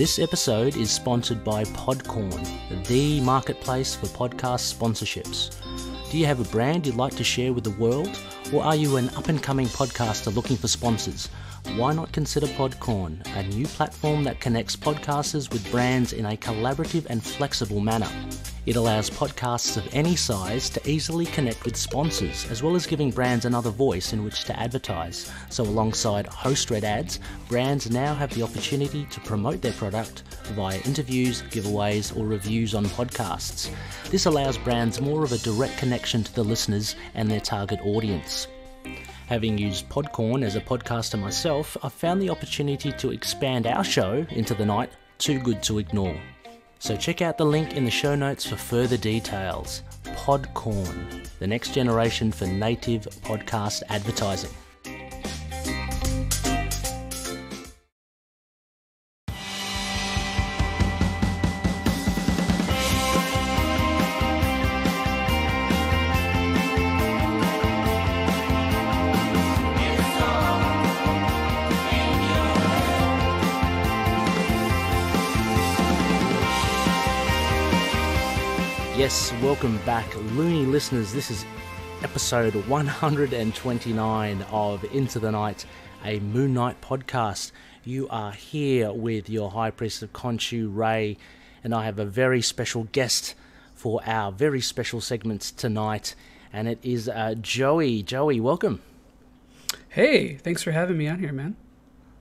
This episode is sponsored by Podcorn, the marketplace for podcast sponsorships. Do you have a brand you'd like to share with the world? Or are you an up and coming podcaster looking for sponsors? Why not consider Podcorn, a new platform that connects podcasters with brands in a collaborative and flexible manner? It allows podcasts of any size to easily connect with sponsors, as well as giving brands another voice in which to advertise. So, alongside host read ads, brands now have the opportunity to promote their product via interviews, giveaways, or reviews on podcasts. This allows brands more of a direct connection to the listeners and their target audience. Having used Podcorn as a podcaster myself, I've found the opportunity to expand our show into the Knight too good to ignore. So check out the link in the show notes for further details. Podcorn, the next generation for native podcast advertising. Welcome back, loony listeners. This is episode 129 of Into the Knight, a Moon Knight podcast. You are here with your High Priest of Khonshu, Rey, and I have a very special guest for our very special segments tonight, and it is uh, Joey. Joey, welcome. Hey, thanks for having me on here, man.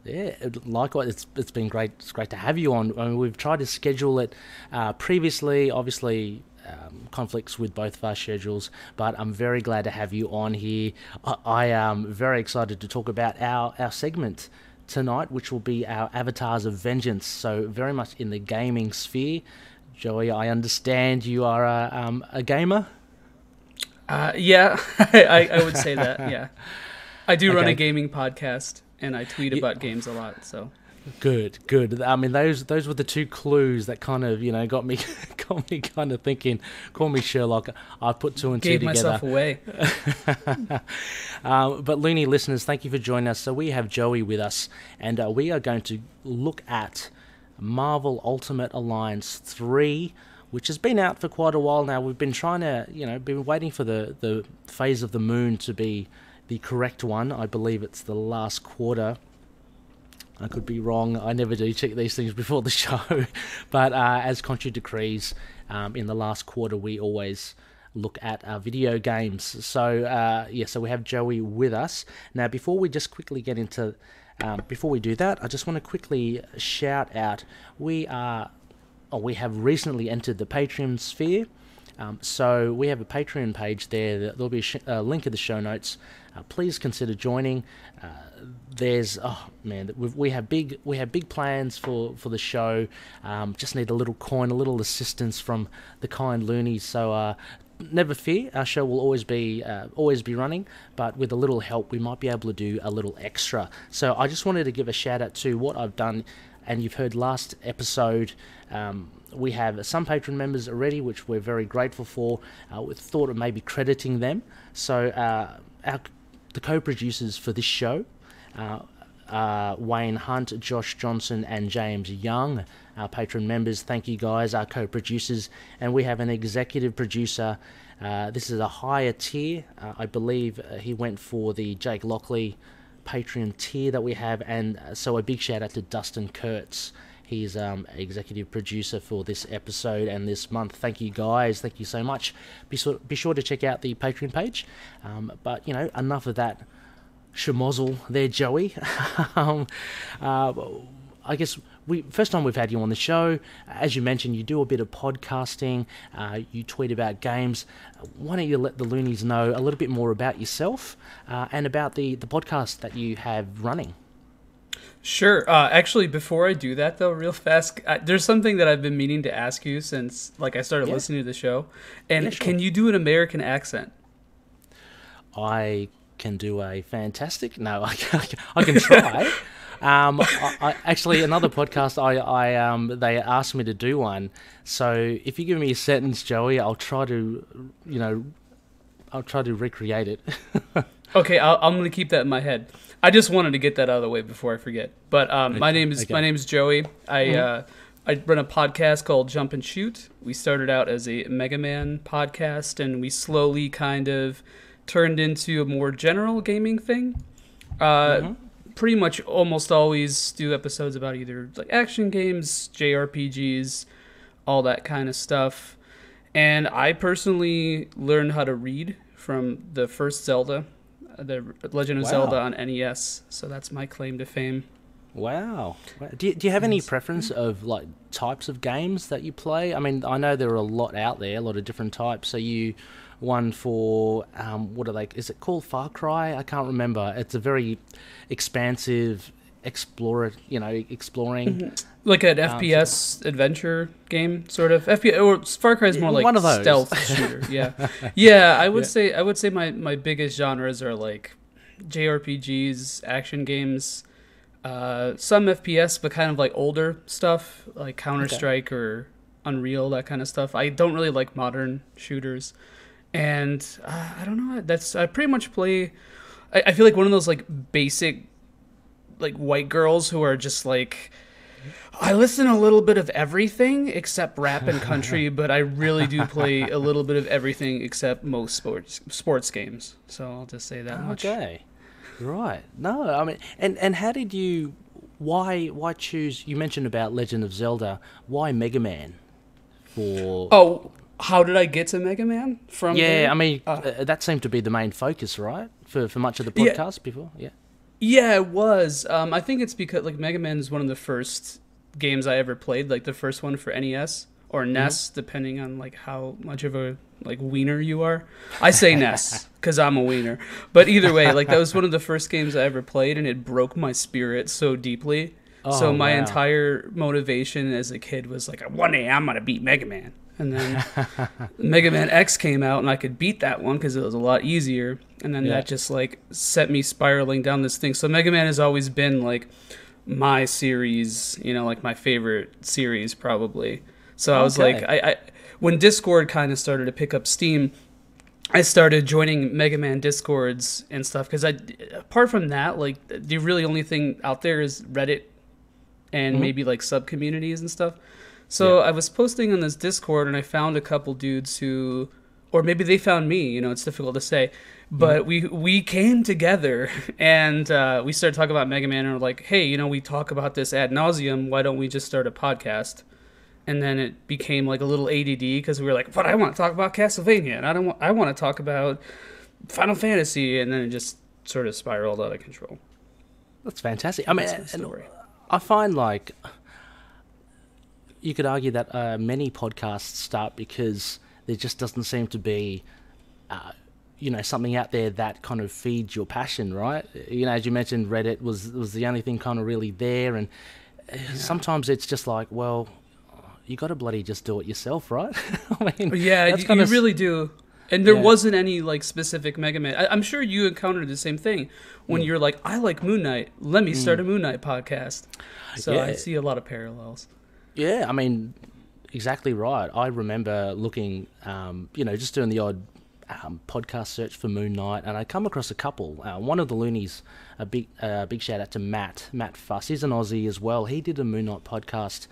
Yeah, likewise. It's it's been great. It's great to have you on. I mean, we've tried to schedule it uh, previously. Obviously, um, conflicts with both of our schedules, but I'm very glad to have you on here. I, I am very excited to talk about our, our segment tonight, which will be our Avatars of Vengeance. So, very much in the gaming sphere. Joey, I understand you are a, um, a gamer. Uh, yeah, I, I would say that. Yeah, I do okay. run a gaming podcast, and I tweet about games a lot. So Good, good. I mean, those those were the two clues that kind of you know got me got me kind of thinking. Call me Sherlock. I put two and Gave two together. Gave myself away. um, but loony listeners, thank you for joining us. So we have Joey with us, and uh, we are going to look at Marvel Ultimate Alliance three. Which has been out for quite a while now. We've been trying to, you know, been waiting for the, the phase of the moon to be the correct one. I believe it's the last quarter I could be wrong. I never do check these things before the show. but uh, as Khonshu decrees, um, in the last quarter, we always look at our video games. So, uh, yeah, so we have Joey with us. Now, before we just quickly get into, um, before we do that, I just want to quickly shout out we are, or we have recently entered the Patreon sphere. Um, so we have a Patreon page there. There'll be a, a link in the show notes. Uh, please consider joining. Uh, there's oh man, we have big we have big plans for for the show. Um, just need a little coin, a little assistance from the kind loonies. So uh, never fear, our show will always be uh, always be running, but with a little help, we might be able to do a little extra. So I just wanted to give a shout out to what I've done, and you've heard last episode. Um, we have some patron members already, which we're very grateful for. Uh, we thought of maybe crediting them. So uh, our, the co-producers for this show, uh, uh, Wayne Hunt, Josh Johnson, and James Young, our patron members. Thank you guys, our co-producers, and we have an executive producer. Uh, this is a higher tier. Uh, I believe he went for the Jake Lockley Patreon tier that we have, and so a big shout out to Dustin Kurtz. He's um, executive producer for this episode and this month. Thank you guys. Thank you so much. Be sure, be sure to check out the Patreon page. Um, but, you know, enough of that schmozzle there, Joey. um, uh, I guess we first time we've had you on the show. As you mentioned, you do a bit of podcasting. Uh, you tweet about games. Why don't you let the loonies know a little bit more about yourself uh, and about the the podcast that you have running? Sure. Uh, actually, before I do that, though, real fast, uh, there's something that I've been meaning to ask you since, like, I started yeah. listening to the show. And yeah, sure. can you do an American accent? I can do a fantastic. No, I can, I can try. um, I, I, actually, another podcast, I, I um, they asked me to do one. So if you give me a sentence, Joey, I'll try to, you know, I'll try to recreate it. Okay, i am gonna keep that in my head. I just wanted to get that out of the way before I forget. But um, my name is okay. my name is Joey. I mm-hmm. uh, I run a podcast called Jump and Shoot. We started out as a Mega Man podcast, and we slowly kind of turned into a more general gaming thing. Uh, mm-hmm. Pretty much almost always do episodes about either like action games, JRPGs, all that kind of stuff. And I personally learned how to read from the first Zelda the Legend of wow. Zelda on NES. So that's my claim to fame. Wow. Do you, do you have any preference of like types of games that you play? I mean, I know there are a lot out there, a lot of different types. So you one for um, what are they? Is it called Far Cry? I can't remember. It's a very expansive explorer, you know, exploring. Mm-hmm. Like an um, FPS adventure game, sort of. FPS or Far Cry is more like one of those. stealth shooter. Yeah, yeah. I would yeah. say I would say my my biggest genres are like JRPGs, action games, uh, some FPS, but kind of like older stuff, like Counter Strike okay. or Unreal, that kind of stuff. I don't really like modern shooters, and uh, I don't know. That's I pretty much play. I, I feel like one of those like basic like white girls who are just like I listen a little bit of everything except rap and country, but I really do play a little bit of everything except most sports sports games. So I'll just say that much. Okay. Right. No, I mean and and how did you why why choose you mentioned about Legend of Zelda, why Mega Man? For Oh, how did I get to Mega Man from Yeah, there? I mean uh, uh, that seemed to be the main focus, right? For for much of the podcast yeah. before. Yeah. Yeah, it was. Um, I think it's because like Mega Man is one of the first games I ever played, like the first one for NES or NES, mm-hmm. depending on like how much of a like wiener you are. I say NES because I'm a wiener, but either way, like that was one of the first games I ever played, and it broke my spirit so deeply. Oh, so my wow. entire motivation as a kid was like, I one day I'm gonna beat Mega Man. And then Mega Man X came out, and I could beat that one because it was a lot easier. And then yeah. that just like set me spiraling down this thing. So Mega Man has always been like my series, you know, like my favorite series probably. So I was like, I, I when Discord kind of started to pick up steam, I started joining Mega Man discords and stuff because I, apart from that, like the really only thing out there is Reddit and mm-hmm. maybe like sub communities and stuff. So yeah. I was posting on this Discord and I found a couple dudes who, or maybe they found me. You know, it's difficult to say, but we we came together and uh, we started talking about Mega Man and we're like, hey, you know, we talk about this ad nauseum. Why don't we just start a podcast? And then it became like a little ADD because we were like, but I want to talk about Castlevania and I don't want I want to talk about Final Fantasy, and then it just sort of spiraled out of control. That's fantastic. I mean, I find like you could argue that uh, many podcasts start because there just doesn't seem to be, uh, you know, something out there that kind of feeds your passion, right? You know, as you mentioned, Reddit was was the only thing kind of really there, and uh, yeah. sometimes it's just like, well, you got to bloody just do it yourself, right? I mean, yeah, you, you really do. And there yeah. wasn't any like specific Mega Man. I, am sure you encountered the same thing when mm. you're like, I like Moon Knight. Let me start mm. a Moon Knight podcast. So yeah. I see a lot of parallels. Yeah, I mean, exactly right. I remember looking, um, you know, just doing the odd um, podcast search for Moon Knight, and I come across a couple. Uh, one of the loonies, a big, uh, big shout out to Matt, Matt Fuss. He's an Aussie as well. He did a Moon Knight podcast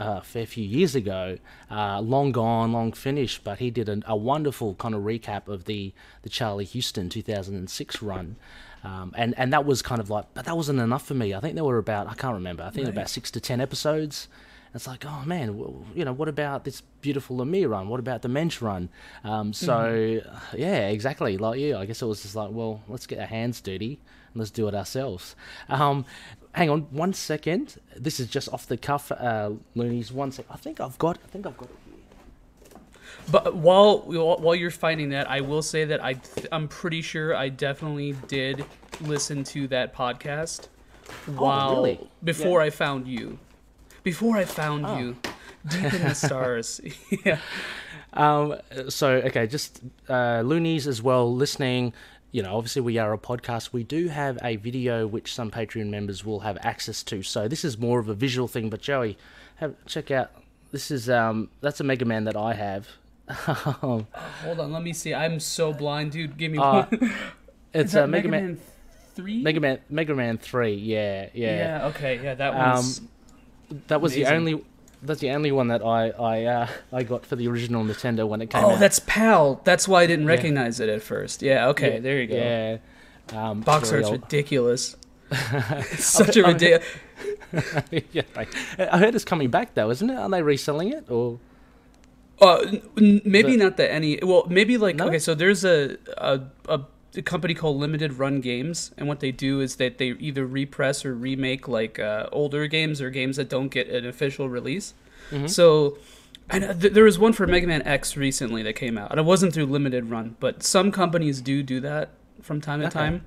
uh, a fair few years ago, uh, long gone, long finished, but he did a, a, wonderful kind of recap of the, the Charlie Huston 2006 run. Um, and, and that was kind of like, but that wasn't enough for me. I think there were about, I can't remember, I think right. about six to ten episodes. It's like, oh man, well, you know, what about this beautiful Lemire run? What about the Moench run? Um, so, mm-hmm. yeah, exactly. Like, yeah, I guess it was just like, well, let's get our hands dirty and let's do it ourselves. Um, hang on one second. This is just off the cuff, uh, Loonies. One sec. I think I've got. I think I've got it here. But while while you're finding that, I will say that I I'm pretty sure I definitely did listen to that podcast while oh, really? before yeah. I found you before I found oh. you, deep in the stars. yeah. Um, so okay, just uh, loonies as well. Listening, you know, obviously we are a podcast. We do have a video which some Patreon members will have access to. So this is more of a visual thing. But Joey, have check out. This is um, that's a Mega Man that I have. oh, hold on, let me see. I'm so blind, dude. Give me uh, one. It's a uh, Mega, Man, Man Three. Mega Man, Mega Man Three. Yeah, yeah. Yeah. Okay. Yeah, that Um, one's. That was the only. That's the only one that I I uh, I got for the original Nintendo when it came out. oh, out. that's PAL. That's why I didn't Yeah. recognize it at first. Yeah. Okay. Yeah, there you go. Yeah. Um, Box art's ridiculous. It's such a ridiculous. yeah. I heard it's coming back though, isn't it? Are they reselling it or? Uh, maybe The- not the any. Well, maybe like No? okay. So there's a, a a a company called Limited Run Games, and what they do is that they either repress or remake like uh, older games or games that don't get an official release. Mhm. So. And uh, th- there was one for Mega Man X recently that came out, and it wasn't through limited run, but some companies do do that from time to Okay. time.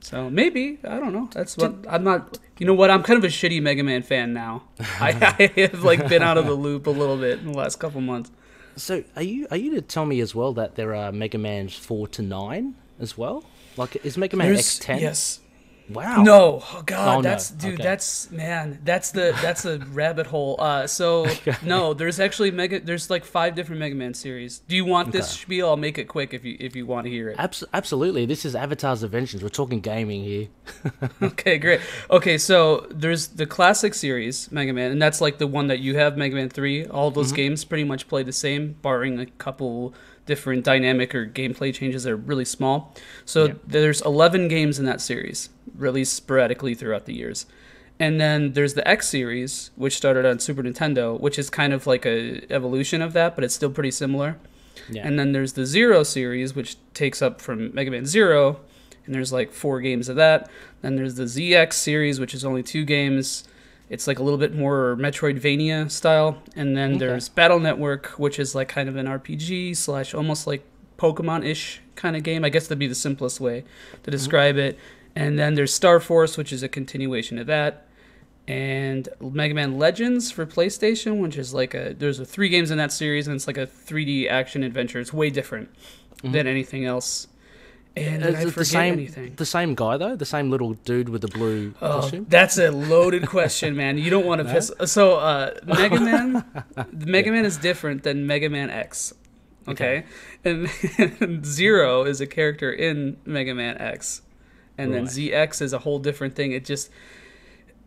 So maybe I don't know. That's what I'm not. You know what? I'm kind of a shitty Mega Man fan now. I, I have like been out of the loop a little bit in the last couple months. So are you are you to tell me as well that there are Mega Man's four to nine as well? Like is Mega Man There's- X ten? Yes. Wow. No. Oh God. Oh, no. That's dude. Okay. That's man. That's the that's a rabbit hole. Uh. So no. There's actually Mega. There's like five different Mega Man series. Do you want this Okay. spiel? I'll make it quick if you if you want to hear it. Abs- absolutely. This is Avatar's Adventures. We're talking gaming here. Okay, great. Okay, so there's the classic series Mega Man, and that's like the one that you have, Mega Man Three. All those games pretty much play the same, barring a couple different dynamic or gameplay changes that are really small. So Yeah. there's 11 games in that series, released sporadically throughout the years. And then there's the X series, which started on Super Nintendo, which is kind of like a evolution of that, but it's still pretty similar. Yeah. And then there's the Zero series, which takes up from Mega Man Zero, and there's like four games of that. Then there's the ZX series, which is only two games. It's like a little bit more Metroidvania style. And then Okay. there's Battle Network, which is like kind of an RPG slash almost like Pokemon ish kind of game. I guess that'd be the simplest way to mm-hmm. describe it. And then there's Star Force, which is a continuation of that. And Mega Man Legends for PlayStation, which is like a there's a three games in that series, and it's like a 3D action adventure. It's way different mm-hmm. than anything else. And I forget the same anything. the same guy though? The same little dude with the blue Oh, costume? that's a loaded question, man. You don't want to piss. So, uh, Mega Man, Mega Man is different than Mega Man X. Okay, And, Zero is a character in Mega Man X, and then ZX is a whole different thing. It just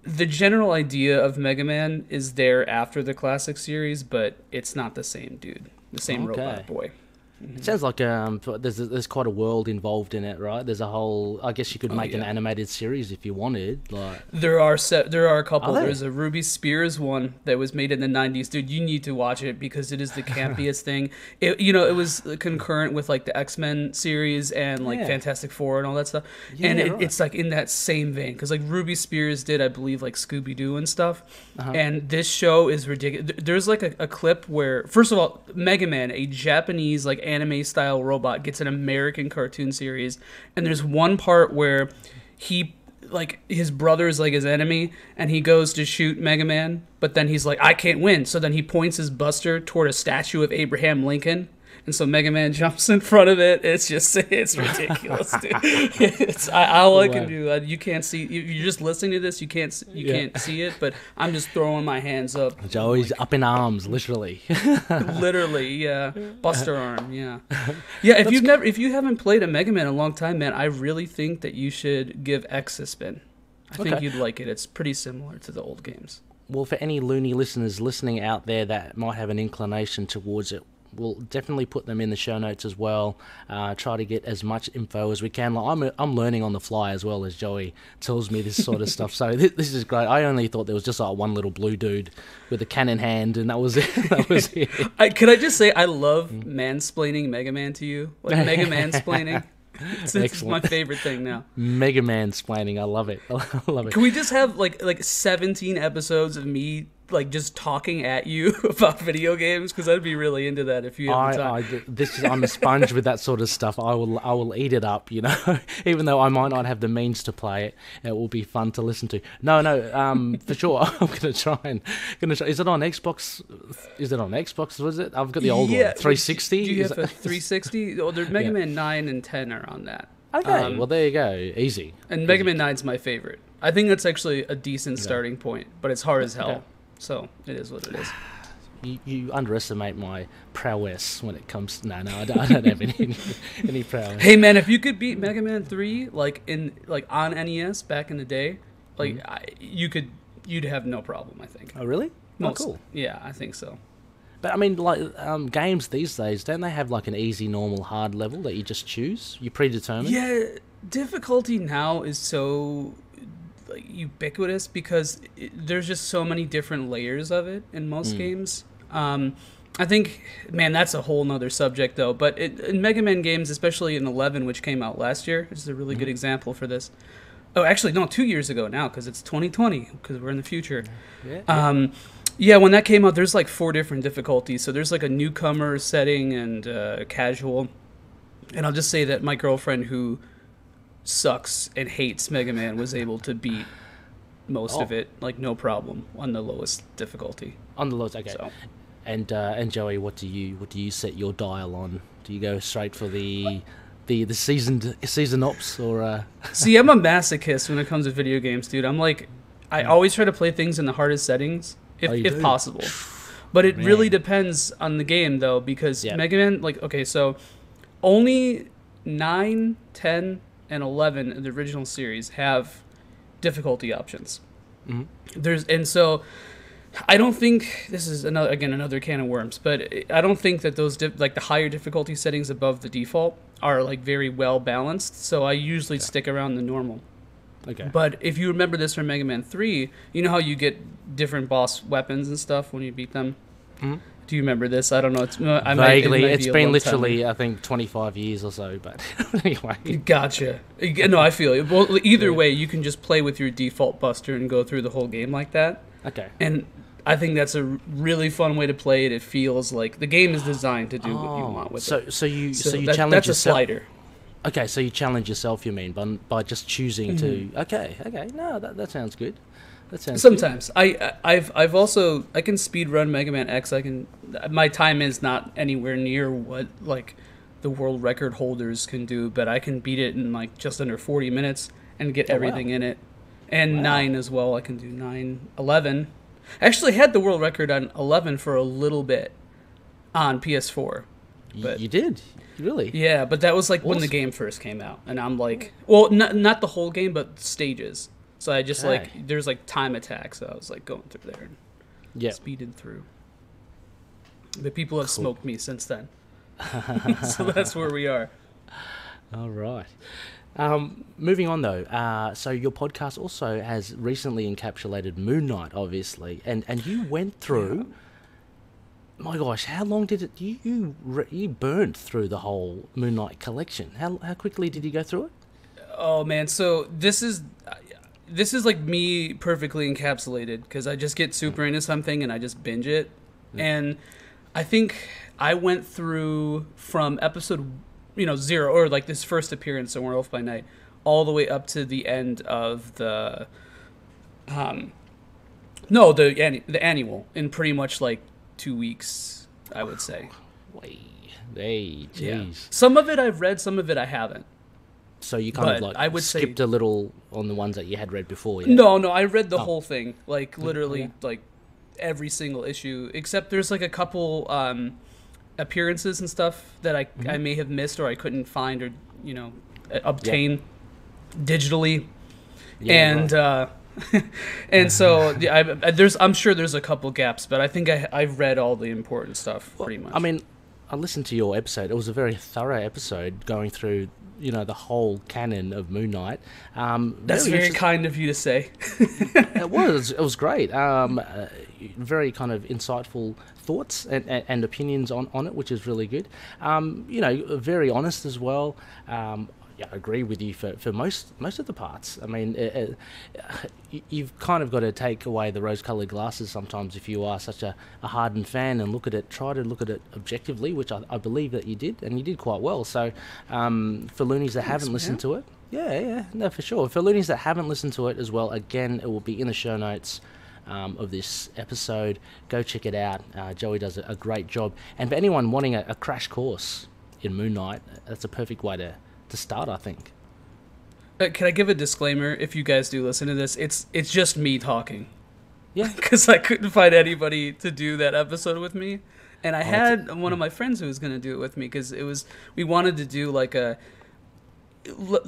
the general idea of Mega Man is there after the classic series, but it's not the same dude, the same Okay. robot boy. It sounds like um, there's there's quite a world involved in it, right? There's a whole. I guess you could Oh, make an animated series if you wanted. Like, There are se- there are a couple. Are there? There's a Ruby Spears one that was made in the '90s, dude. You need to watch it because it is the campiest thing. It you know it was concurrent with like the X Men series and like Yeah. Fantastic Four and all that stuff. and Yeah, it, right. it's like in that same vein because like Ruby Spears did, I believe, like Scooby Doo and stuff. Uh-huh. And this show is ridiculous. There's like a, a clip where, first of all, Mega Man, a Japanese like anime style robot, gets an American cartoon series, and there's one part where he like his brother is like his enemy and he goes to shoot Mega Man, but then he's like, I can't win. So then he points his buster toward a statue of Abraham Lincoln. And so Mega Man jumps in front of it. It's just it's ridiculous, dude. It's I, all I can do. Uh, you can't see. you- You're just listening to this. You can't you Yeah. can't see it. But I'm just throwing my hands up. Joey's up in arms, literally. Literally, yeah. Buster arm, yeah. Yeah, if you've never if you haven't played a Mega Man in a long time, man, I really think that you should give X a spin. I think Okay. you'd like it. It's pretty similar to the old games. well, for any loony listeners listening out there that might have an inclination towards it, we'll definitely put them in the show notes as well. Uh, try to get as much info as we can. Like, I'm I'm learning on the fly as well as Joey tells me this sort of stuff. So this, this is great. I only thought there was just like one little blue dude with a cannon hand, and that was it. that was it. I, could I just say I love mansplaining Mega Man to you? Like Mega Mansplaining. It's, it's my favorite thing now. Mega Man splaining. I love it. I love it. Can we just have like like 17 episodes of me like just talking at you about video games? Because I'd be really into that if you time. I, I, this is, I'm a sponge with that sort of stuff. I will, I will eat it up. You know, even though I might not have the means to play it, it will be fun to listen to. No, no, um, for sure. I'm gonna try and gonna. Try, is it on Xbox? Is it on Xbox? Was it? I've got the old Yeah, one, 360. Do you Is have it- a 360? Oh, there, Mega Yeah. Man 9 and 10 are on that. okay, um, well there you go. Easy. And Mega Man 9's my favorite. I think that's actually a decent starting point, but it's hard as hell. Okay. So it is what it is. you, you underestimate my prowess when it comes. To, no, no, I don't, I don't have any any prowess. Hey man, if you could beat Mega Man Three like in like on NES back in the day, like Mm-hmm. I, you could, you'd have no problem. I think. Oh, really? Oh, cool. Yeah, I think so. But I mean, like um, games these days, don't they have like an easy, normal, hard level that you just choose? You predetermine. Yeah, difficulty now is so like ubiquitous because it, there's just so many different layers of it in most games. Um, I think, man, that's a whole nother subject though. But it, in Mega Man games, especially in 11, which came out last year, this is a really good example for this. Oh, actually, no, two years ago now because it's 2020 because we're in the future. Yeah. Um, yeah, when that came out, there's like four different difficulties. So there's like a newcomer setting and uh, casual. And I'll just say that my girlfriend, who sucks and hates Mega Man, was able to beat most of Oh. it like no problem on the lowest difficulty. on the lowest, okay. So And uh, and Joey, what do you what do you set your dial on? Do you go straight for the the the seasoned season ops or uh, see, I'm a masochist when it comes to video games, dude. I'm like, I always try to play things in the hardest settings if, Oh, if do? possible. But it really depends on the game though, because Yeah. Mega Man, like, okay, so only 9, 10, and 11 in the original series have difficulty options. Mhm. There's and so I don't think this is another again another can of worms, but I don't think that those dif- like the higher difficulty settings above the default are like very well balanced. So I usually stick around the normal. okay? But if you remember this from Mega Man 3, you know how you get different boss weapons and stuff when you beat them? Mhm. Do you remember this? I don't know. It's, uh, I might- it Vaguely, might it's be been long time literally I think twenty five years or so. But anyway, Gotcha. No, I feel it. Well, either Yeah. way, you can just play with your default Buster and go through the whole game like that. okay. And I think that's a really fun way to play it. It feels like the game is designed to do what you want with Oh, so it. so you so, you that- challenge that's yourself. a slider. Okay, so you challenge yourself. You mean by by just choosing to? Mm-hmm. Okay, okay. No, that that sounds good. Sounds good. Sometimes I I've I've also I can speed run Mega Man X. I can my time is not anywhere near what like the world record holders can do, but I can beat it in like just under 40 minutes and get Oh, wow. everything in it. And Wow. 9 as well. I can do 9 11. I actually had the world record on 11 for a little bit on PS4. But- you did really. Yeah, but that was like when the game first came out, and I'm like, well, not not the whole game, but stages. So I just Okay. like there's like time attack, so I was like going through there and Yeah. speeding through. But people have Cool. smoked me since then, so that's where we are. All right. Um, moving on though, uh, so your podcast also has recently encapsulated Moon Knight, obviously, and and you went through. My gosh, how long did it? You you re- you burned through the whole Moon Knight collection. How how quickly did you go through it? Oh man, so this is this is like me perfectly encapsulated because I just get super into something and I just binge it, and I think I went through from episode you know zero or like this first appearance in Werewolf by Night all the way up to the end of the um no the the annual in pretty much like two weeks I would say. Way, hey, jeez. Some of it I've read, some of it I haven't. So you kind of like I would say- skipped a little on the ones that you had read before. Yeah. No, no, I read the Oh. whole thing, like literally, yeah. like every single issue, except there's like a couple um, appearances and stuff that I Mm-hmm. I may have missed or I couldn't find or you know uh, obtain digitally, Yeah, and right. uh, and so yeah, I, there's I'm sure there's a couple gaps, but I think I I've read all the important stuff pretty much. I mean, I listened to your episode. It was a very thorough episode going through, you know, the whole canon of Moon Knight. Um, that's very kind of you to say. it was. It was great. Um, uh, very kind of insightful thoughts and, and, and opinions on, on it, which is really good. Um, you know, very honest as well. Um, yeah, I agree with you for, for most most of the parts. I mean, uh, uh, y- you've kind of got to take away the rose-colored glasses sometimes if you are such a, a hardened fan and look at it. Try to look at it objectively, which I, I believe that you did, and you did quite well. So, um, for loonies that haven't man. listened to it, yeah, yeah, no, for sure. For loonies that haven't listened to it as well, again, it will be in the show notes. Um, of this episode, go check it out. Uh, Joey does a, a great job, and for anyone wanting a, a crash course in Moon Knight, that's a perfect way to, to start, I think. Uh, can I give a disclaimer? If you guys do listen to this, it's it's just me talking. Yeah. because I couldn't find anybody to do that episode with me. And I had one of my friends who was going to do it with me because it was we wanted to do like a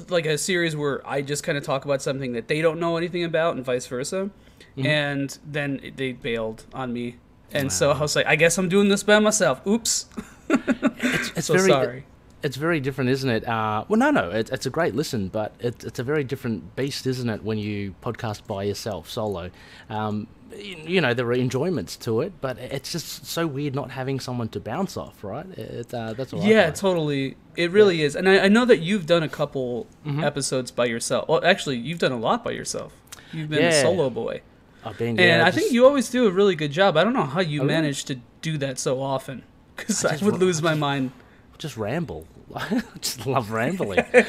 like a series where I just kind of talk about something that they don't know anything about and vice versa. And then they bailed on me. And so I was like, I guess I'm doing this by myself. Oops. It's, it's so very sorry. It's very different, isn't it? Uh, well, no, no, it, it's a great listen, but it, it's a very different beast, isn't it, when you podcast by yourself, solo. Um, you, you know, there are enjoyments to it, but it's just so weird not having someone to bounce off, right? It, uh, that's all. Yeah, totally. It really is. And I, I know that you've done a couple Mm-hmm. episodes by yourself. Well, actually, you've done a lot by yourself. You've been a solo boy. I've been. And I just- think you always do a really good job. I don't know how you Oh, really? manage to do that so often because I I, would lose my mind. just ramble. I just love rambling.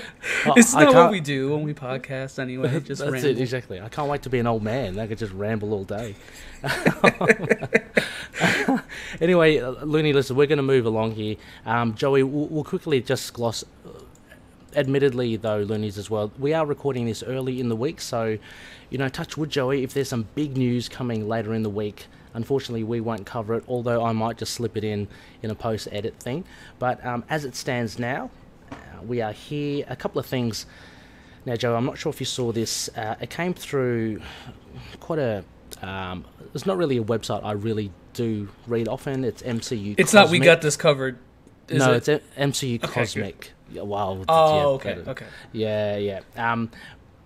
It's not what we do when we podcast anyway. Just That's ramble. it, exactly. I can't wait to be an old man. I could just ramble all day. anyway, uh, Looney, listen, we're going to move along here. Um, Joey, we'll, we'll quickly just gloss. uh, Admittedly, though, Loonies as well, we are recording this early in the week, so, you know, touch wood, Joey, if there's some big news coming later in the week, unfortunately, we won't cover it, although I might just slip it in in a post edit thing. But um, as it stands now, uh, we are here. A couple of things. Now, Joe, I'm not sure if you saw this. Uh, it came through quite a. Um, it's not really a website I really do read often. It's MCU. It's not. We got this covered. Is no, it? it's MCU good. Cosmic. Yeah, wow. Oh, yeah, okay, okay. Yeah, yeah. Um,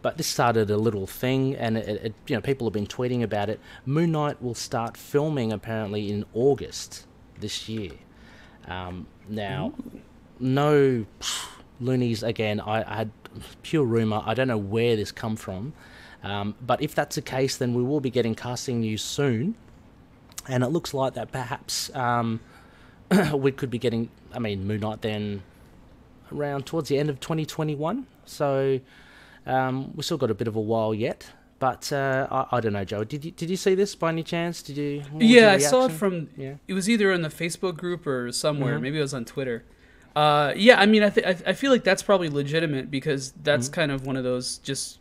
but this started a little thing, and it, it, you know, people have been tweeting about it. Moon Knight will start filming apparently in August this year. Um, now, no loonies again. I, I had pure rumor. I don't know where this come from, um, but if that's the case, then we will be getting casting news soon. And it looks like that perhaps um, we could be getting. I mean, Moon Knight then around towards the end of 2021. So um, we've still got a bit of a while yet. But uh, I, I don't know, Joe. Did you did you see this by any chance? Did you? Yeah, I saw it from. Yeah. It was either in the Facebook group or somewhere. Mhm. Maybe it was on Twitter. Uh, yeah, I mean, I, th- I I feel like that's probably legitimate because that's Mm-hmm. kind of one of those just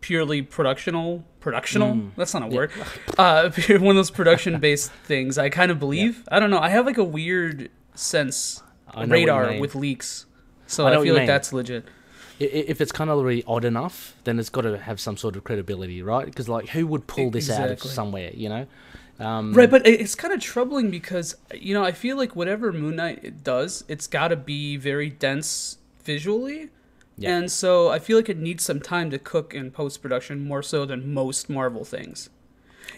purely productional productional Mm. that's not a Yeah. word uh one of those production based things i kind of believe i don't know i have like a weird sense I know what you radar with leaks so I i, feel like mean. that's legit If it's kind of really odd enough, then it's got to have some sort of credibility, right? Because like, who would pull this out of somewhere? You know? Um, Right, but it's kind of troubling because you know I feel like whatever Moon Knight does, it's got to be very dense visually, Yeah. and so I feel like it needs some time to cook in post production more so than most Marvel things.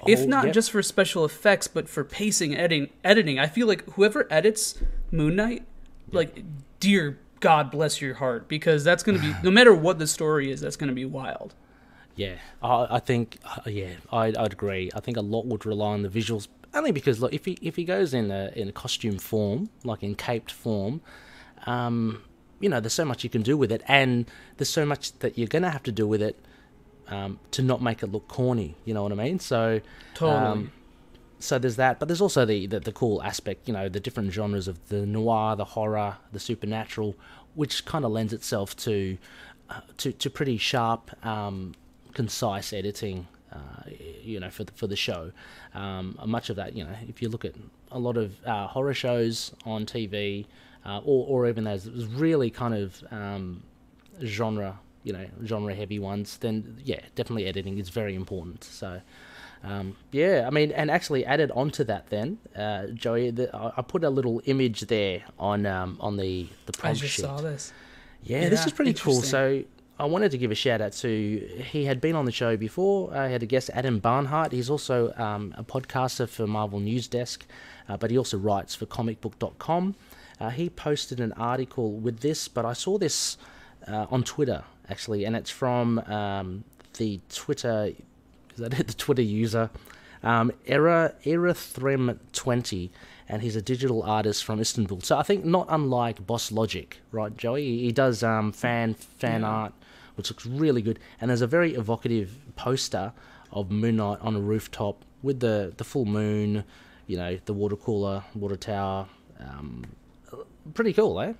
if Oh, not yeah. just for special effects, but for pacing, editing, editing, I feel like whoever edits Moon Knight, like dear God bless your heart, because that's gonna be no matter what the story is, that's gonna be wild. Yeah, I, I think uh, yeah, I'd, I'd agree. I think a lot would rely on the visuals, only because look, if he if he goes in a in a costume form, like in caped form, um, you know, there's so much you can do with it, and there's so much that you're gonna have to do with it um, to not make it look corny. You know what I mean? So Totally. um, so there's that, but there's also the, the the cool aspect, you know, the different genres of the noir, the horror, the supernatural, which kind of lends itself to uh, to to pretty sharp, um, concise editing, uh, you know, for the, for the show. Um, much of that, you know, if you look at a lot of uh, horror shows on TV, uh, or or even those really kind of um, genre, you know, genre heavy ones, then yeah, definitely editing is very important. So. Um, yeah, I mean, and actually added onto that, then uh, Joey, the, I, I put a little image there on um, on the the I prompt just sheet. saw this. Yeah, this is pretty cool. So I wanted to give a shout out to he had been on the show before. I had a guest, Adam Barnhardt. He's also um, a podcaster for Marvel News Desk, uh, but he also writes for comicbook.com. Uh, he posted an article with this, but I saw this uh, on Twitter actually, and it's from um, the Twitter. Is that it? The Twitter user, um, Era Erathrem20, and he's a digital artist from Istanbul. So I think not unlike Boss Logic, right, Joey? He, does um, fan fan Yeah. art, which looks really good, and there's a very evocative poster of Moon Knight on a rooftop with the the full moon, you know, the water cooler, water tower. Um, pretty cool, eh?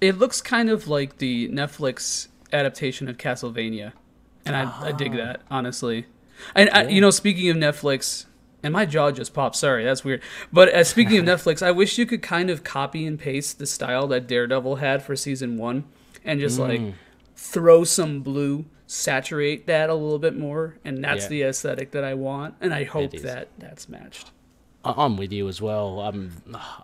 It looks kind of like the Netflix adaptation of Castlevania, and I, I Ah. dig that honestly. And I, you know, speaking of Netflix, and my jaw just popped. Sorry, that's weird. But uh, speaking of Netflix, I wish you could kind of copy and paste the style that Daredevil had for season one, and just Mm. like throw some blue, saturate that a little bit more, and that's Yeah. the aesthetic that I want. And I hope that that's matched. I'm with you as well. Um,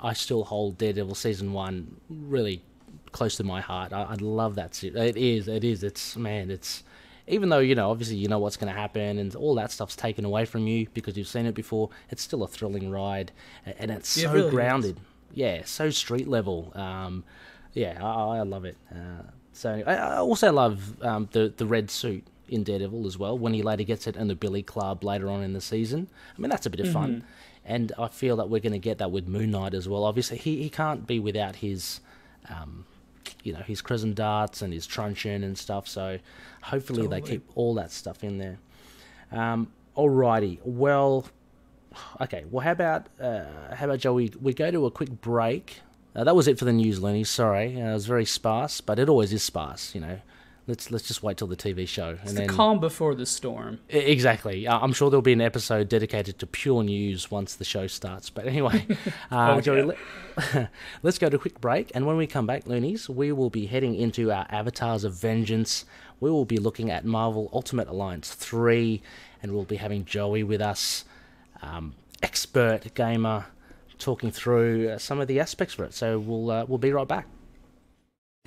I still hold Daredevil season one really close to my heart. I, I love that series. It is. It is. It's man. It's even though you know obviously you know what's going to happen and all that stuff's taken away from you because you've seen it before. It's still a thrilling ride, and it's It so really is. grounded. Yeah, so street level. Um, yeah, I, I love it. Uh, so I, I also love um, the the red suit in Daredevil as well when he later gets it in the Billy Club later on in the season. I mean that's a bit of fun, and I feel that we're going to get that with Moon Knight as well. Obviously he he can't be without his. Um, you know his crescent darts and his truncheon and stuff. So hopefully they keep all that stuff in there. Um, alrighty, well, okay. Well, how about uh, how about Joe? We, we go to a quick break. Uh, that was it for the news, Lenny. Sorry, uh, it was very sparse, but it always is sparse. You know, let's let's just wait till the TV show and It's then the calm before the storm. Exactly. Uh, I'm sure there'll be an episode dedicated to pure news once the show starts. But anyway, uh, Oh, Joey, let, let's go to a quick break. And when we come back, Loonies, we will be heading into our Avatars of Vengeance. We will be looking at Marvel Ultimate Alliance 3, and we'll be having Joey with us, um, expert gamer, talking through uh, some of the aspects for it. So we'll, uh, we'll be right back.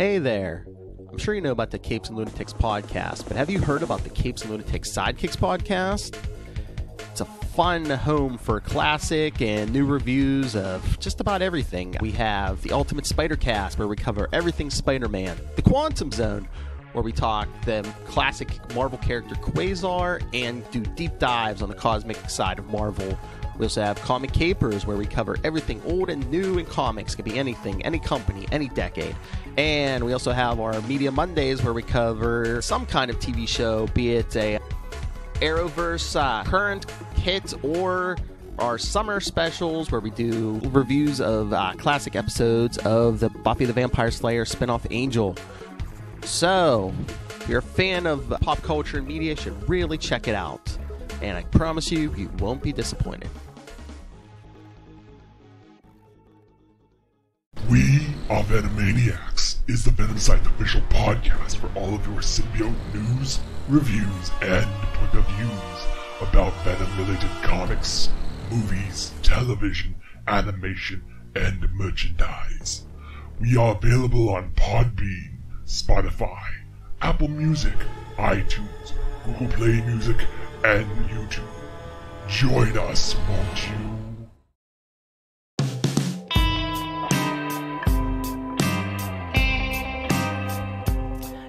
Hey there. I'm sure you know about the Capes and Lunatics podcast, but have you heard about the Capes and Lunatics Sidekicks podcast? It's a fun home for classic and new reviews of just about everything. We have the Ultimate Spider Cast, where we cover everything Spider Man, the Quantum Zone, where we talk the classic Marvel character Quasar and do deep dives on the cosmic side of Marvel. We also have Comic Capers, where we cover everything old and new in comics. Could be anything, any company, any decade. And we also have our Media Mondays, where we cover some kind of TV show, be it a Arrowverse uh, current hits or our summer specials, where we do reviews of uh, classic episodes of the Buffy the Vampire Slayer spinoff Angel. So, if you're a fan of pop culture and media, you should really check it out. And I promise you, you won't be disappointed. We are Venomaniacs is the Venom Site official podcast for all of your symbiote news, reviews, and point of views about Venom-related comics, movies, television, animation, and merchandise. We are available on Podbean, Spotify, Apple Music, iTunes, Google Play Music, and YouTube. Join us, won't you?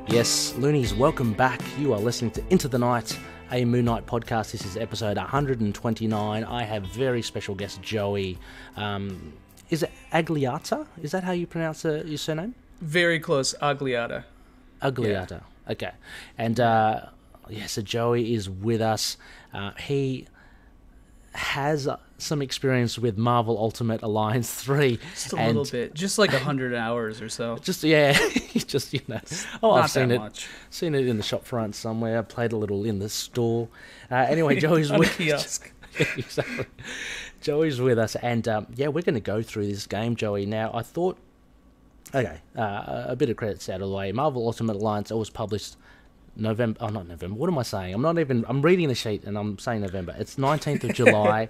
Yes, Loonies, welcome back. You are listening to Into the Knight, a Moon Knight podcast. This is episode 129. I have very special guest Joey. Um, is it Agliata? Is that how you pronounce uh, your surname? Very close, Agliata. Agliata. Okay. And uh, yeah, so Joey is with us. Uh, he has uh, some experience with Marvel Ultimate Alliance 3. Just a and little bit, just like a hundred hours or so. Just, yeah, just, you know. Oh, Not I've seen it. much. Seen it in the shop front somewhere. I played a little in the store. Uh, anyway, Joey's with kiosk. exactly. Joey's with us, and um, yeah, we're going to go through this game, Joey. Now, I thought, okay, uh, a bit of credits out of the way. Marvel Ultimate Alliance it was published November. Oh, not November. What am I saying? I'm not even. I'm reading the sheet, and I'm saying November. It's 19th of July.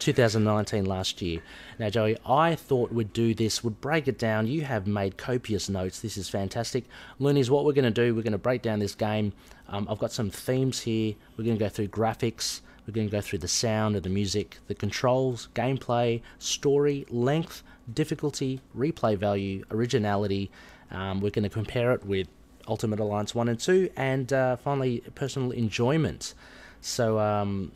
2019 last year. Now, Joey, I thought we'd do this, would break it down. You have made copious notes. This is fantastic. Loonies, what we're going to do, we're going to break down this game. Um, I've got some themes here. We're going to go through graphics. We're going to go through the sound of the music, the controls, gameplay, story, length, difficulty, replay value, originality. Um, we're going to compare it with Ultimate Alliance 1 and 2, and uh, finally, personal enjoyment. So, um,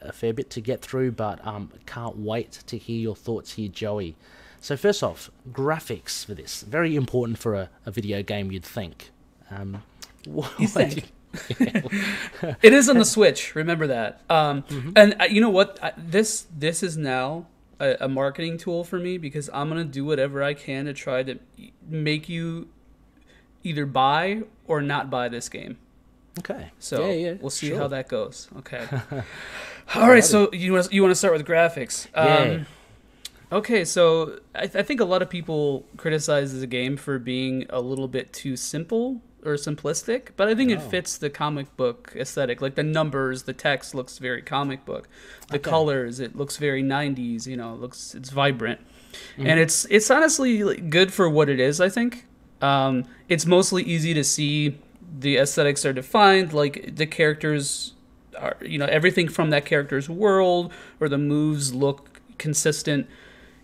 a fair bit to get through, but um, can't wait to hear your thoughts here, Joey. So, first off, graphics for this. Very important for a, a video game, you'd think. Um, what You think? It is on the Switch. Remember that. Um, Mm-hmm. And uh, you know what? I, this this is now a, a marketing tool for me because I'm gonna do whatever I can to try to make you either buy or not buy this game. Okay. So yeah, yeah, we'll see sure. how that goes. Okay. All right. So you want you want to start with graphics? Um, Yeah. Okay, so I, th- I think a lot of people criticize the game for being a little bit too simple or simplistic, but I think it Oh. fits the comic book aesthetic. Like the numbers, the text looks very comic book. The Okay. colors, it looks very '90s. You know, it looks it's vibrant, Mm-hmm. and it's it's honestly good for what it is. I think um, it's mostly easy to see. The aesthetics are defined. Like the characters are, you know, everything from that character's world or the moves look consistent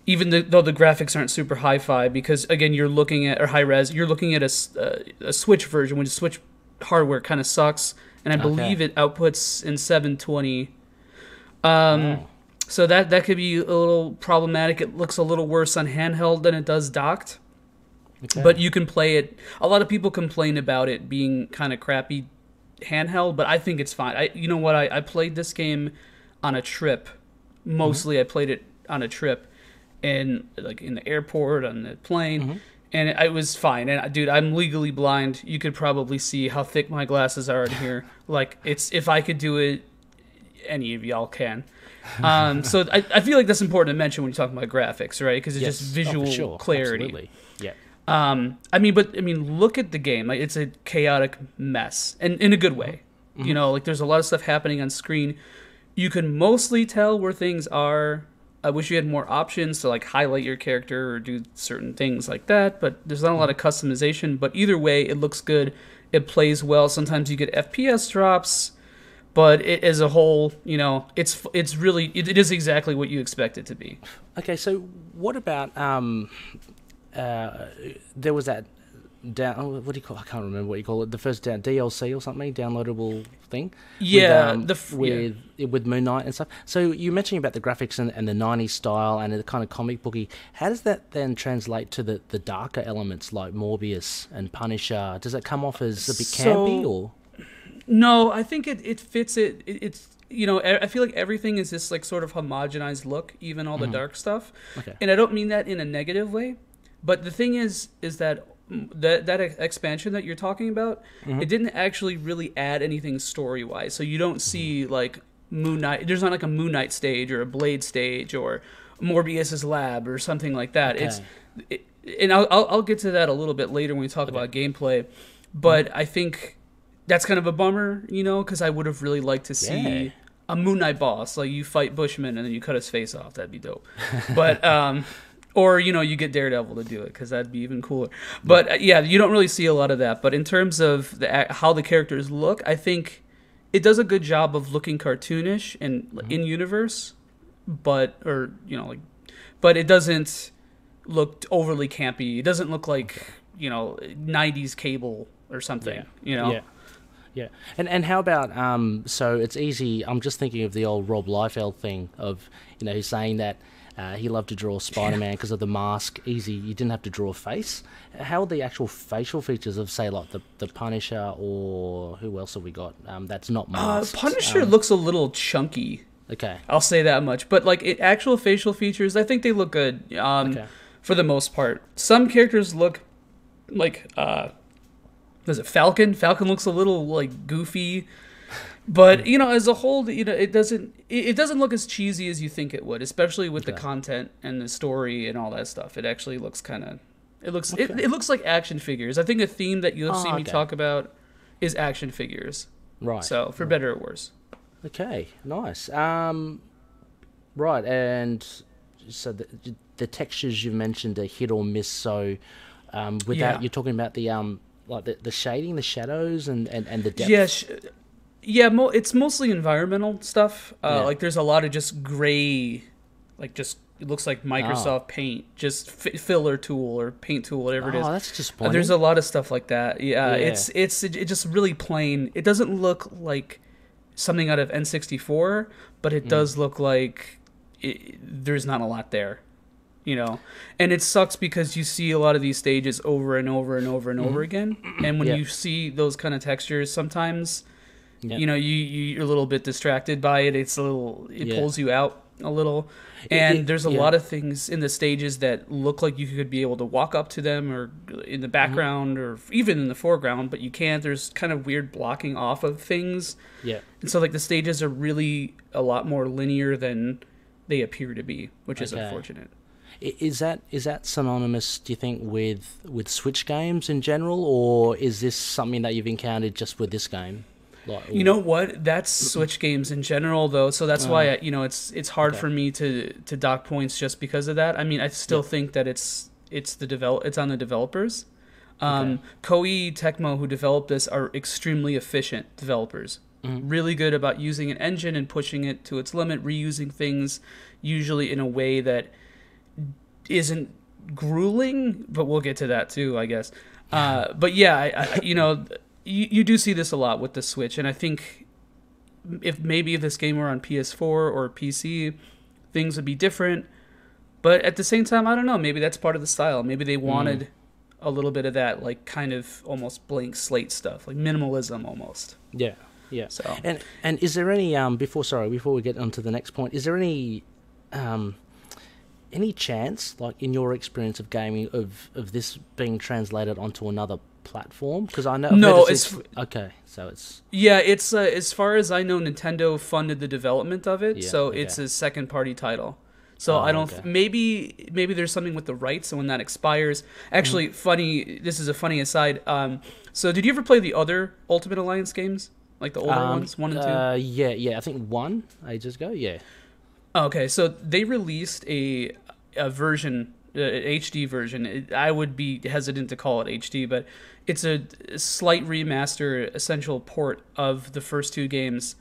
even the, though the graphics aren't super hi-fi because again you're looking at or high res you're looking at a, uh, a switch version which switch hardware kind of sucks and i Okay. believe it outputs in 720 um, so that that could be a little problematic it looks a little worse on handheld than it does docked Okay. but you can play it a lot of people complain about it being kind of crappy handheld but i think it's fine. I you know what i, I played this game on a trip. Mostly i played it on a trip and like in the airport on the plane and it, it was fine. And dude i'm legally blind. You could probably see how thick my glasses are in here. Like it's if i could do it any of y'all can. Um, so I, I feel like that's important to mention when you're talking about graphics right? Because it's Yes. just Oh, visual sure. clarity. Absolutely. Um, I mean, but I mean, look at the game. Like, it's a chaotic mess, and in a good way. Mm-hmm. You know, like there's a lot of stuff happening on screen. You can mostly tell where things are. I wish you had more options to like highlight your character or do certain things like that. But there's not a lot of customization. But either way, it looks good. It plays well. Sometimes you get FPS drops, but it, as a whole, you know, it's it's really it, it is exactly what you expect it to be. Okay, so what about um, uh, there was that down. oh, What do you call? I can't remember what you call it. The first down DLC or something, downloadable thing. Yeah, with, um, the f- yeah. with with Moon Knight and stuff. So you mentioning about the graphics and, and the '90s style and the kind of comic booky. How does that then translate to the, the darker elements like Morbius and Punisher? Does it come off as a bit campy or? No, I think it, it fits it, it. It's you know i feel like everything is this like sort of homogenized look, even all the dark stuff. Okay. And I don't mean that in a negative way, but the thing is is that mm, that that expansion that you're talking about, it didn't actually really add anything story wise. So you don't see like Moon Knight. There's not like a Moon Knight stage or a Blade stage or Morbius's lab or something like that. It's it, and I'll, I'll I'll get to that a little bit later when we talk about gameplay, but I think that's kind of a bummer, you know, because I would have really liked to see Yeah. a Moon Knight boss, like you fight Bushman and then you cut his face off. That'd be dope. But um, or you know you get Daredevil to do it because that'd be even cooler. But uh, yeah, you don't really see a lot of that. But in terms of the how the characters look, I think it does a good job of looking cartoonish and in universe, but or you know like, but it doesn't look overly campy. It doesn't look like you know '90s cable or something. You know. Yeah. Yeah. And and how about um so it's easy I'm just thinking of the old Rob Liefeld thing of you know he's saying that uh, he loved to draw Spider-Man because of the mask. Easy, you didn't have to draw a face. How are the actual facial features of, say, like the, the Punisher or who else have we got? Um, that's not Uh. Punisher Um, looks a little chunky. okay. I'll say that much. But like it, actual facial features, I think they look good. Um, Okay. for the most part. Some characters look like uh, was it Falcon? Falcon looks a little like goofy. But you know, as a whole, you know, it doesn't it, it doesn't look as cheesy as you think it would, especially with the content and the story and all that stuff. It actually looks kind of it looks it, it looks like action figures. I think a theme that you'll see Oh, me talk about is action figures. Right. So for better or worse. Okay, nice. Um, right, and so the, the textures you mentioned are hit or miss. So, um, with Yeah. that, you're talking about the um, like the, the shading, the shadows, and, and, and the depth. Yeah, sh- yeah. Mo- it's mostly environmental stuff. Uh, Yeah. Like there's a lot of just gray, like just it looks like Microsoft Paint, just f- filler tool or paint tool, whatever it is. Oh, that's Uh, disappointing. there's a lot of stuff like that. Yeah, Yeah. it's it's it, just really plain. It doesn't look like something out of N64, but it does look like it, there's not a lot there. You know, and it sucks because you see a lot of these stages over and over and over and over again, and when Mm-hmm. Yeah. you see those kind of textures, sometimes Yeah. you know you you- you're a little bit distracted by it. It's a little it Yeah. pulls you out. a little. And it- there's a yeah. lot of things in the stages that look like you could be able to walk up to them or in the mm-hmm. background or even in the foreground, but you can't. There's kind of weird blocking off of things. Yeah. And so like the stages are really a lot more linear than they appear to be, which is unfortunate. Is that is that synonymous? Do you think with with Switch games in general, or is this something that you've encountered just with this game? Like, You know what? That's Switch games in general, though. So that's why I, you know it's it's hard Okay. for me to to dock points just because of that. I mean, I still think that it's it's the develop it's on the developers. Um, Koei Tecmo, who developed this, are extremely efficient developers. Really good about using an engine and pushing it to its limit, reusing things, usually in a way that isn't grueling, but we'll get to that too, I guess. Uh, but yeah, I, I, you know, you, you do see this a lot with the Switch, and I think if maybe if this game were on PS4 or PC, things would be different. But at the same time, I don't know. Maybe that's part of the style. Maybe they wanted a little bit of that, like kind of almost blank slate stuff, like minimalism almost. Yeah, yeah. So- and and is there any um before sorry before we get on to the next point, is there any um any chance like in your experience of gaming of of this being translated onto another platform? Because I know No, heard it's- okay. So it's Yeah, it's uh, as far as I know, Nintendo funded the development of it, Yeah, so okay. it's a second party title. So Oh, I don't. okay. Maybe maybe there's something with the rights, and when that expires. Actually, funny. This is a funny aside. Um, so did you ever play the other Ultimate Alliance games, like the older um, ones, one and two? Uh, yeah, yeah. I think one ages ago. Yeah. Okay, so they released a a version, uh, HD version. It- I would be hesitant to call it HD, but it's a slight remaster, essential port of the first two games.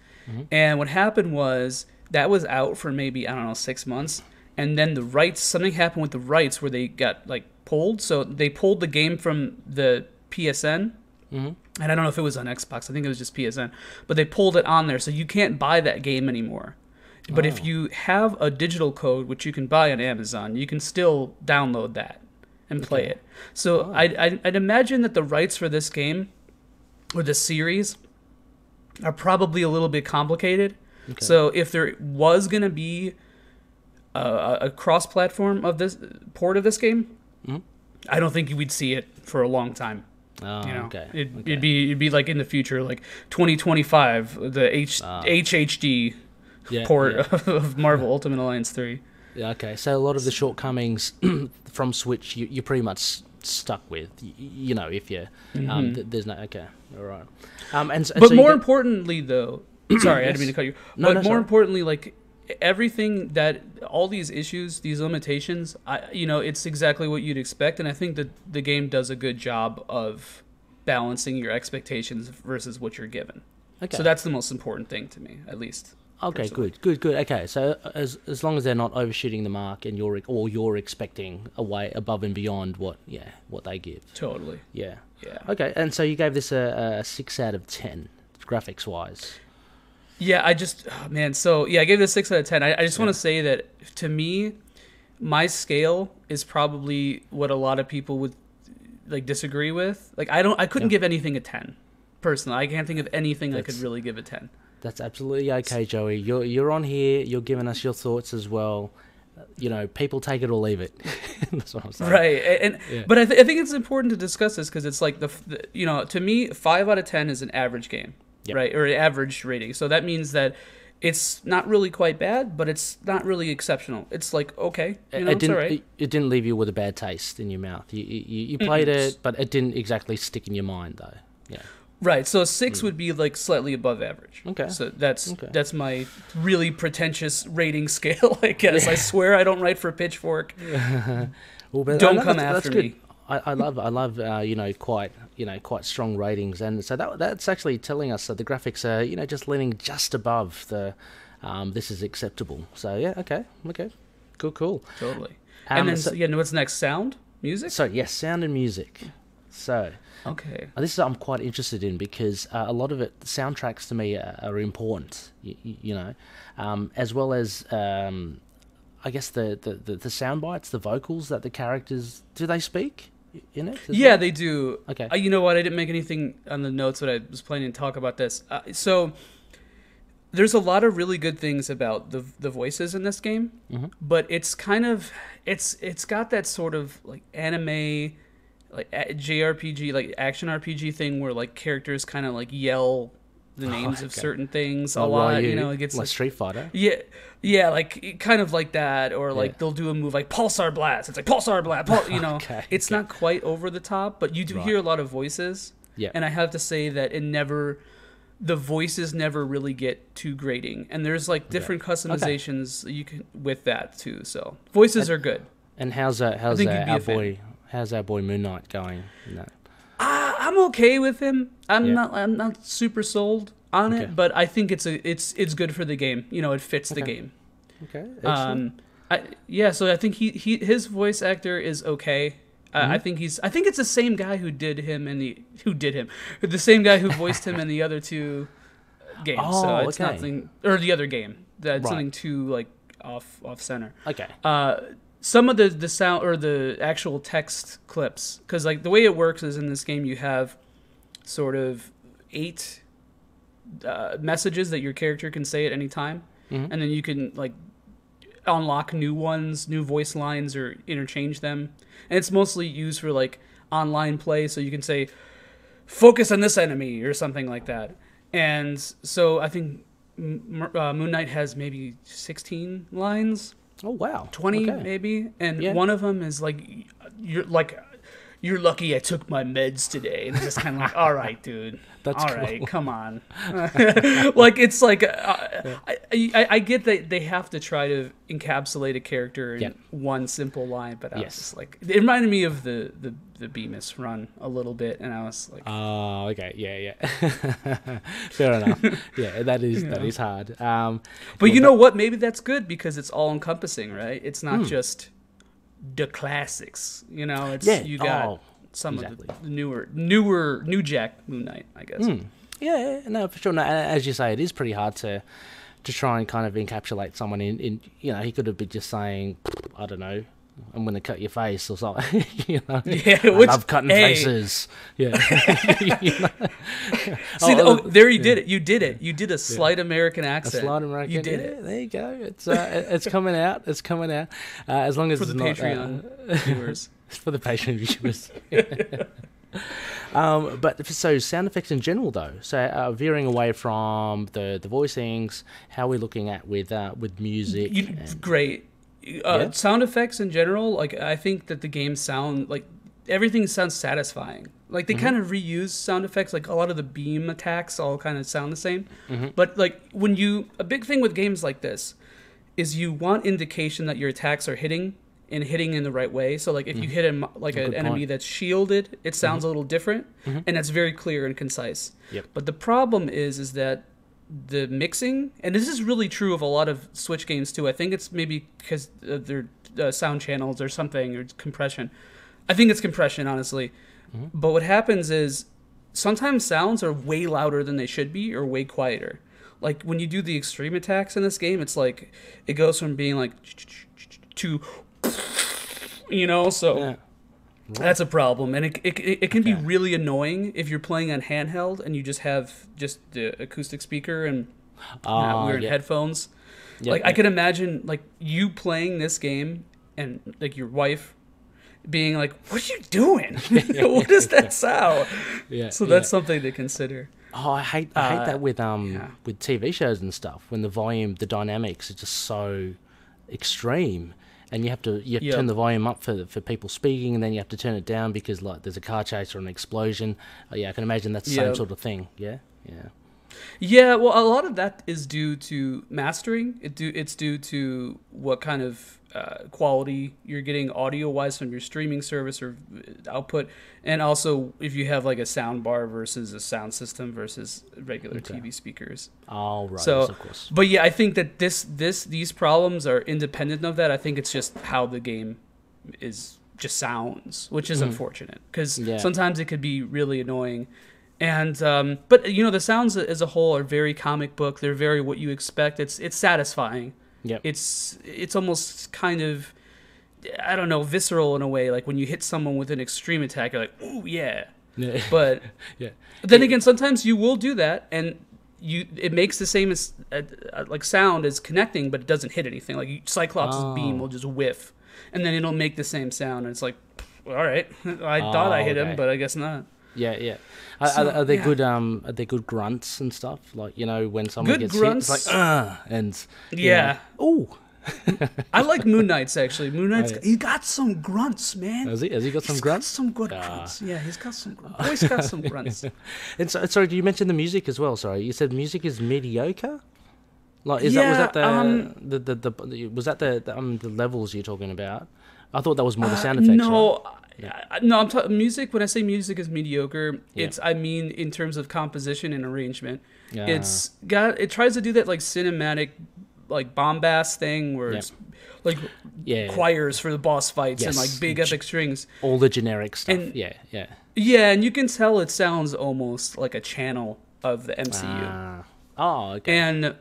And what happened was that was out for maybe I don't know six months, and then the rights something happened with the rights where they got like pulled. So they pulled the game from the PSN. And I don't know if it was on Xbox. I think it was just PSN. But they pulled it on there, so you can't buy that game anymore. But if oh. you have a digital code, which you can buy on Amazon, you can still download that and play it. So oh. I'd, I'd, I'd imagine that the rights for this game or this series are probably a little bit complicated. So if there was going to be a, a cross platform of this port of this game, hmm? I don't think we'd see it for a long time. Oh, You know, okay. it, okay. it'd be it'd be like in the future, like 2025, the H, ah. HHD yeah, port yeah. of Marvel Ultimate Alliance 3. Yeah, okay, so a lot of the shortcomings from Switch, you, you're pretty much stuck with. You, you know, if you um, th- there's no okay, all right. Um, and, and Mm-hmm. But so more get- importantly, though, sorry, I didn't mean to cut you. No, but no, more sorry. importantly, like everything that all these issues, these limitations, I you know, it's exactly what you'd expect, and I think that the game does a good job of balancing your expectations versus what you're given. okay. So that's the most important thing to me, at least. Okay, personally. good, good, good. Okay, so uh, as as long as they're not overshooting the mark and you're or you're expecting a way above and beyond what yeah what they give. Totally. Yeah. Yeah. Okay, and so you gave this a, a six out of ten, graphics wise. Yeah, I just oh, man. So yeah, I gave this six out of ten. I, I just want to say that to me, my scale is probably what a lot of people would like disagree with. Like I don't, I couldn't give anything a ten. Personally, I can't think of anything I could really give a ten. That's absolutely okay, Joey. You're you're on here. You're giving us your thoughts as well. You know, people take it or leave it. That's what I'm saying. Right, and Yeah. but I, th- I think it's important to discuss this because it's like the, the you know to me five out of ten is an average game, Yep. right, or an average rating. So that means that it's not really quite bad, but it's not really exceptional. It's like okay, you know, it it's didn't. right. It, it didn't leave you with a bad taste in your mouth. You you, you played it, but it didn't exactly stick in your mind, though. Yeah. Right, so a six would be like slightly above average. Hmm. Okay. So that's Okay. that's my really pretentious rating scale, I guess. I swear I don't write for Pitchfork. Well, but Don't come that's- that's after good. me. I, I love I love uh, you know quite you know quite strong ratings, and so that that's actually telling us that the graphics are you know just leaning just above the um, this is acceptable. So yeah, okay, okay, cool, cool. Totally. Um, and then so- yeah, what's next? Sound? Music? So yes, sound and music. So Okay. uh, this is I'm quite interested in because uh, a lot of it soundtracks to me are, are important, you, you know, um, as well as um, I guess the, the, the, the sound bites, the vocals that the characters do they speak in it? Yeah, well? they do. Okay. Uh, you know what? I didn't make anything on the notes, but I was planning to talk about this. Uh, so there's a lot of really good things about the the voices in this game, Mm-hmm. but it's kind of it's it's got that sort of like anime, like JRPG, like action RPG thing where like characters kind of like yell the oh, names of okay. certain things a Like lot. Ryu, You know, it gets like like, Street Fighter. yeah, yeah, like kind of like that, or like Yeah. they'll do a move like pulsar blast. It's like pulsar blast, pul- you know. Okay, it's okay. not quite over the top, but you do Right. hear a lot of voices. Yeah. and I have to say that it never, the voices never really get too grating, and there's like different customizations you can with that too. So voices are good. And how's that? how's be our a fan. boy how's our boy Moon Knight going? in that? I- I'm okay with him. I'm Yeah. not. I'm not super sold on Okay. it, but I think it's a it's it's good for the game. You know, it fits the game. Okay. excellent. Um, I, yeah, so I think he, he his voice actor is okay. Uh, Mm-hmm. I think he's I think it's the same guy who did him in the who did him the same guy who voiced him in the other two games. so Oh, it's okay. nothing or the other game. That's Right. something too like off off center. okay. Uh, some of the the sound or the actual text clips because like the way it works is in this game you have sort of eight uh, messages that your character can say at any time. Mhm. and then you can like unlock new ones new voice lines or interchange them. And it's mostly used for like online play so you can say focus on this enemy or something like that. And so i think M- uh, moon knight has maybe 16 lines Oh wow. 20 Okay. maybe and Yeah. one of them is like you're like you're lucky i took my meds today and it's just kind of like all right dude That's all right come on like it's like uh, I, I i get that they have to try to encapsulate a character in Yeah. one simple line but i Yes. was just like it reminded me of the the the bemis run a little bit and i was like Oh, okay. Yeah, yeah. Fair enough. Yeah, that is that is hard. Um, but you know what maybe that's good because it's all encompassing right it's not Hmm. just the classics you know it's Yeah, you got oh, some exactly. of the newer, newer, new Jack Moon Knight, I guess. Hmm. yeah, yeah, no, for sure. No, as you say, it is pretty hard to to try and kind of encapsulate someone in. in you know, he could have been just saying, I don't know. I'm going to cut your face or something. you know, Yeah, I love cutting hey. faces. Yeah. You know? See, Oh, oh, there you did it. You did it. You did a slight American accent. A slight American. You did yeah, it There you go. It's uh, it's coming out. It's coming out. Uh, as long as for the it's not, uh, Patreon viewers. for the Patreon viewers. um, but so sound effects in general, though. So uh, veering away from the the voicings, how are we looking at with uh, with music? You, and- great. Uh, Yeah? Sound effects in general, like I think that the game sound like everything sounds satisfying. Like they Mm-hmm. kind of reuse sound effects. Like a lot of the beam attacks all kind of sound the same. Mm-hmm. But like when you a big thing with games like this is you want indication that your attacks are hitting and hitting in the right way. So like if you hit a, like an Mm. Enemy point. Mm-hmm. that's shielded, it sounds a little different, and that's very clear and concise. Yep. But the problem is is that the mixing, and this is really true of a lot of Switch games too. I think it's maybe because uh, their uh, sound channels or something or compression. I think it's compression, honestly. But what happens is sometimes sounds are way louder than they should be or way quieter. Like when you do the extreme attacks in this game, it's like it goes from being like to you know, so Yeah. That's a problem, and it, it, it, it can be really annoying if you're playing on handheld and you just have just the acoustic speaker and uh, Oh, wearing yeah. headphones. Yeah, like I yeah. could imagine like you playing this game and like your wife being like, "What are you doing? what is that sound?" Yeah, So that's something to consider. Oh, I hate I hate Uh, that with um with TV shows and stuff when the volume, the dynamics are just so extreme, and you have to you have to Yep. turn the volume up for for people speaking, and then you have to turn it down because like there's a car chase or an explosion. Oh, yeah, I can imagine that's the same sort of thing. Yeah, yeah. Yeah, well, a lot of that is due to mastering. It do it's due to what kind of uh, quality you're getting audio wise from your streaming service or uh, output, and also if you have like a sound bar versus a sound system versus regular Okay. TV speakers. All right. So, of course. but yeah, I think that this this these problems are independent of that. I think it's just how the game is just sounds, which is unfortunate because Yeah. sometimes it could be really annoying. And um, but you know the sounds as a whole are very comic book. They're very what you expect. It's it's satisfying. Yep. It's it's almost kind of I don't know visceral in a way. Like when you hit someone with an extreme attack, you're like, ooh yeah. yeah. But yeah. then again, sometimes you will do that, and you it makes the same as uh, uh, like sound as connecting, but it doesn't hit anything. Like Cyclops' beam Oh. will just whiff, and then it'll make the same sound. And it's like, all right, I thought I hit Oh, okay. him, but I guess not. Yeah, yeah. Are, So, are, are they yeah. good? Um, are they good grunts and stuff? Like you know when someone Good gets grunts. hit, it's like uh, and Yeah. Oh, I like Moon Knight's actually. Moon Knight's yeah. he got some grunts, man. has he? Has he got some He's grunts? Got some good Ah. grunts. Yeah, he's got some. gr- Boy's got some grunts. And so, sorry, you mentioned the music as well. Sorry, you said music is mediocre. Like, is that was that the, um, the, the the was that the, the um the levels you're talking about? I thought that was more the sound effects. Uh, no, right? I- I- no. I'm talking music. When I say music is mediocre, Yeah. it's I mean in terms of composition and arrangement. Yeah. It's got it tries to do that like cinematic, like bombast thing where Yeah. it's like yeah, choirs for the boss fights and like big epic strings. all the generic stuff. and- yeah, yeah. Yeah, and you can tell it sounds almost like a channel of the MCU. Ah. oh, okay. And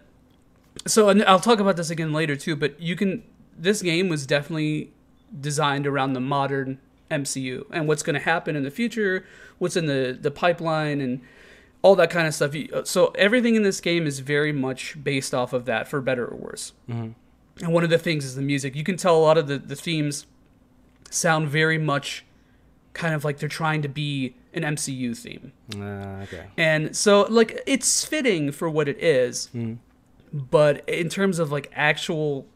so and I'll talk about this again later too, but you can this game was definitely designed around the modern MCU and what's going to happen in the future, what's in the the pipeline and all that kind of stuff. Uh, so everything in this game is very much based off of that for better or worse. Mm-hmm. And one of the things is the music. You can tell a lot of the, the themes sound very much kind of like they're trying to be an MCU theme. Ah, okay. And so like it's fitting for what it is. Mm-hmm. But in terms of like actual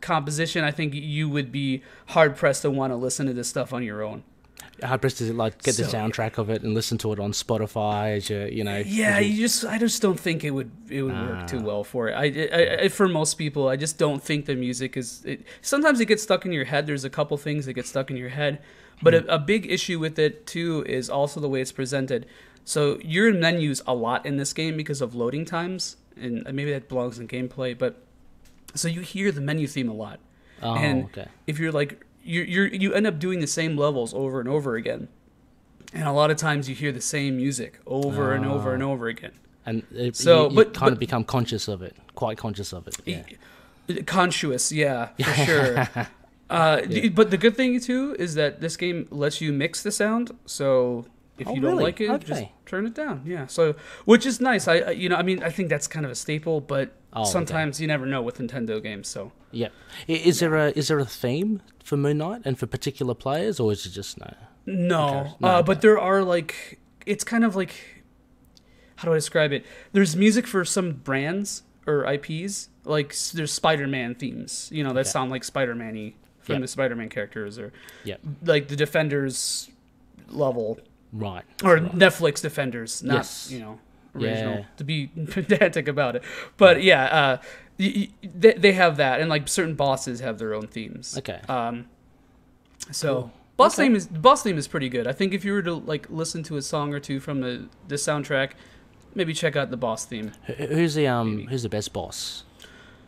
composition, I think you would be hard pressed to want to listen to this stuff on your own. Hard pressed to like get the soundtrack of it and listen to it on Spotify as you you know. Yeah, you- you just I just don't think it would it would work Ah. too well for it. I, I, I for most people, I just don't think the music is. It, sometimes it gets stuck in your head. There's a couple things that get stuck in your head, but Hmm. a, a big issue with it too is also the way it's presented. So you're in menus a lot in this game because of loading times, and maybe that belongs in gameplay. But so you hear the menu theme a lot, oh, and okay. if you're like you you you end up doing the same levels over and over again, and a lot of times you hear the same music over and over and over again. And it, So, you, you but- kind of become conscious of it, quite conscious of it. Yeah. Conscious, yeah, for sure. Uh, d- But the good thing too is that this game lets you mix the sound. So if Oh, you don't really? like it, just turn it down. Yeah. So which is nice. I- you know I mean I think that's kind of a staple, but Oh, okay. sometimes you never know with Nintendo games. So Yeah. Is there a is there a theme for Moon Knight and for particular players, or is it just no? no, Okay. No, uh, but there are like it's kind of like how do I describe it? There's music for some brands or IPs. Like there's Spider-Man themes, you know, that sound like Spider-Man-y from Yep. the Spider-Man characters, or Yeah. like the Defenders level Right. or right. Netflix Defenders, not Yes. you know original. Yeah. To be pedantic about it, but yeah, uh, y- y- they they have that, and like certain bosses have their own themes. Okay. Um, so Cool. boss Okay. theme is boss theme is pretty good. I think if you were to like listen to a song or two from the the soundtrack, maybe check out the boss theme. Who- Who's the um Maybe. who's the best boss?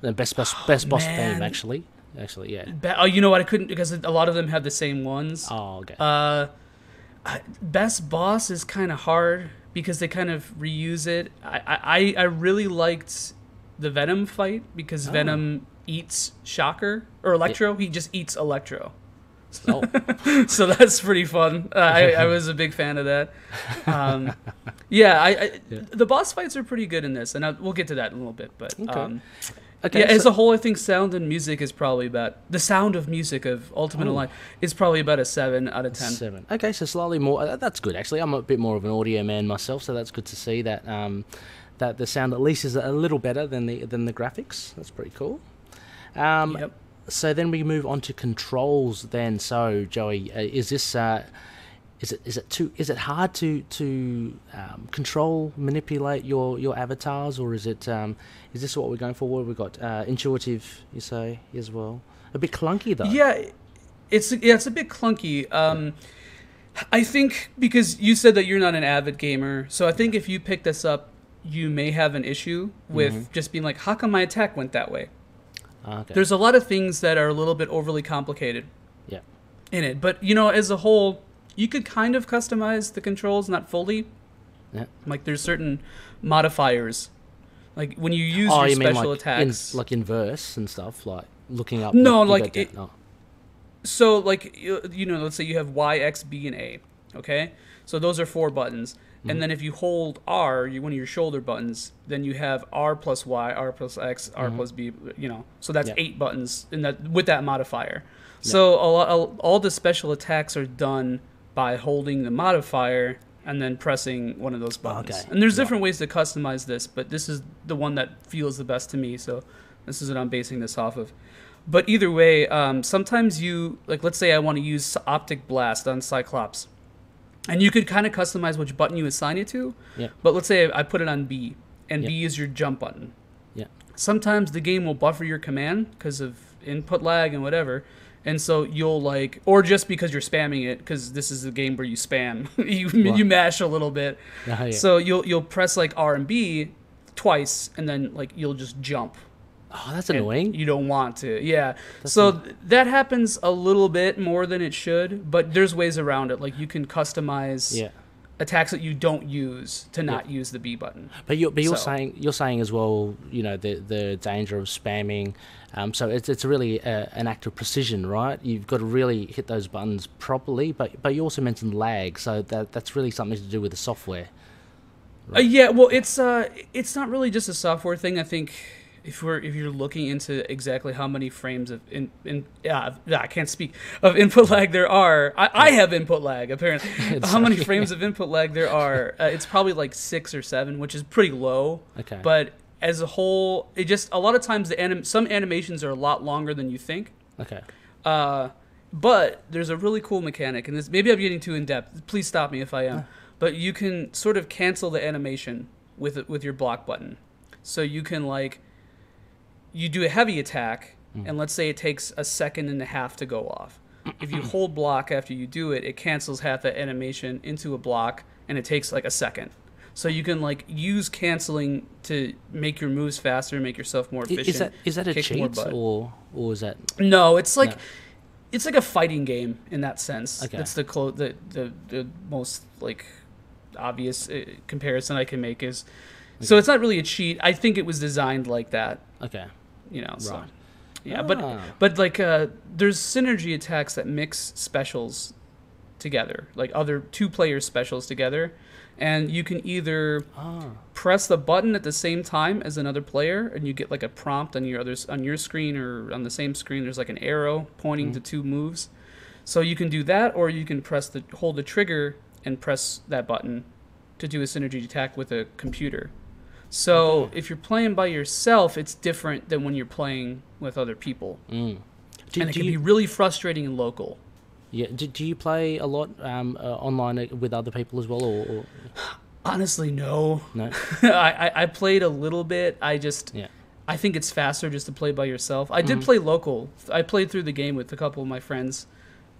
The best best best boss man. theme actually. Actually, yeah. Be- oh, you know what? I couldn't because a lot of them have the same ones. Oh, okay. Uh, best boss is kind of hard because they kind of reuse it. I, I I really liked the Venom fight because Oh. Venom eats Shocker or Electro. He just eats Electro, oh, so that's pretty fun. Uh, I I was a big fan of that. Um, yeah, I, I the boss fights are pretty good in this, and I, we'll get to that in a little bit. But Okay. um, okay. yeah, as a whole, I think sound and music is probably about the sound of music of Ultimate Oh. Alliance is probably about a seven out of ten. Seven. Okay, so slightly more. Uh, that's good actually. I'm a bit more of an audio man myself, so that's good to see that um, that the sound at least is a little better than the than the graphics. That's pretty cool. Um, Yep. So then we move on to controls. Then, so Joey, uh, is this uh, is it is it too is it hard to to um, control manipulate your your avatars, or is it um, is this what we're going for? What we got uh, intuitive, you say as well. A bit clunky though. Yeah, it's yeah, it's a bit clunky. Um, I think because you said that you're not an avid gamer, so I think if you pick this up, you may have an issue with Mm-hmm. just being like, "How come my attack went that way?" Ah, Okay. There's a lot of things that are a little bit overly complicated yeah. in it, but you know, as a whole, you could kind of customize the controls, not fully. Yeah. Like there's certain modifiers, like when you use oh, your you mean special like attacks. in like inverse and stuff, like looking up. No, like it- oh. So, like, you, you know, let's say you have Y, X, B, and A. Okay, so those are four buttons. And mm-hmm. then if you hold R, you, one of your shoulder buttons, then you have R plus Y, R plus X, R mm-hmm. plus B. You know, so that's Yeah. eight buttons in that with that modifier. So a lot, all, all the special attacks are done by holding the modifier and then pressing one of those buttons. Okay. And there's different ways to customize this, but this is the one that feels the best to me. So this is what I'm basing this off of. But either way, um, sometimes you like, let's say I want to use optic blast on Cyclops, and you could kind of customize which button you assign it to. Yeah. But let's say I put it on B, and Yeah. B is your jump button. Yeah. Sometimes the game will buffer your command because of input lag and whatever. And so you'll like, or just because you're spamming it, because this is a game where you spam, you you mash a little bit. Oh, yeah. So you'll you'll press like R and B twice, and then like you'll just jump. oh, that's annoying. You don't want to, yeah. so th- that happens a little bit more than it should, but there's ways around it. Like you can customize Yeah. Attacks that you don't use to not use the B button. But you're, but you're So- saying you're saying as well, you know, the the danger of spamming. Um, so it's it's really a, an act of precision, right? You've got to really hit those buttons properly. But but you also mentioned lag, so that that's really something to do with the software. Uh, yeah, well, it's uh, it's not really just a software thing. I think if we're if you're looking into exactly how many frames of in in yeah, I can't speak of input lag there are. I, I have input lag apparently. how many frames of input lag there are? Uh, it's probably like six or seven, which is pretty low. Okay. But as a whole, it just a lot of times the anim- some animations are a lot longer than you think. Okay. Uh, but there's a really cool mechanic, and this maybe I'm getting too in depth. Please stop me if I am. But you can sort of cancel the animation with with your block button, so you can like you do a heavy attack, and let's say it takes a second and a half to go off. If you hold block after you do it, it cancels half that animation into a block, and it takes like a second. So you can like use canceling to make your moves faster, make yourself more efficient. Is that is that a cheat or or is that No, it's like No. it's like a fighting game in that sense. Okay. That's the clo- the, the the most like obvious uh, comparison I can make is. So it's not really a cheat. I think it was designed like that, okay? You know. So. Right. Yeah, but Ah. but like uh, there's synergy attacks that mix specials together, like other two player specials together, and you can either Ah. press the button at the same time as another player, and you get like a prompt on your other on your screen or on the same screen. There's like an arrow pointing to two moves, so you can do that, or you can press the hold the trigger and press that button to do a synergy attack with a computer. So if you're playing by yourself, it's different than when you're playing with other people, Mm. Do, and it can you, be really frustrating and local. yeah, do, do you play a lot um, uh, online uh, with other people as well, or, or Honestly, no. no? I, I I played a little bit. I just Yeah. I think it's faster just to play by yourself. I did play local. I played through the game with a couple of my friends.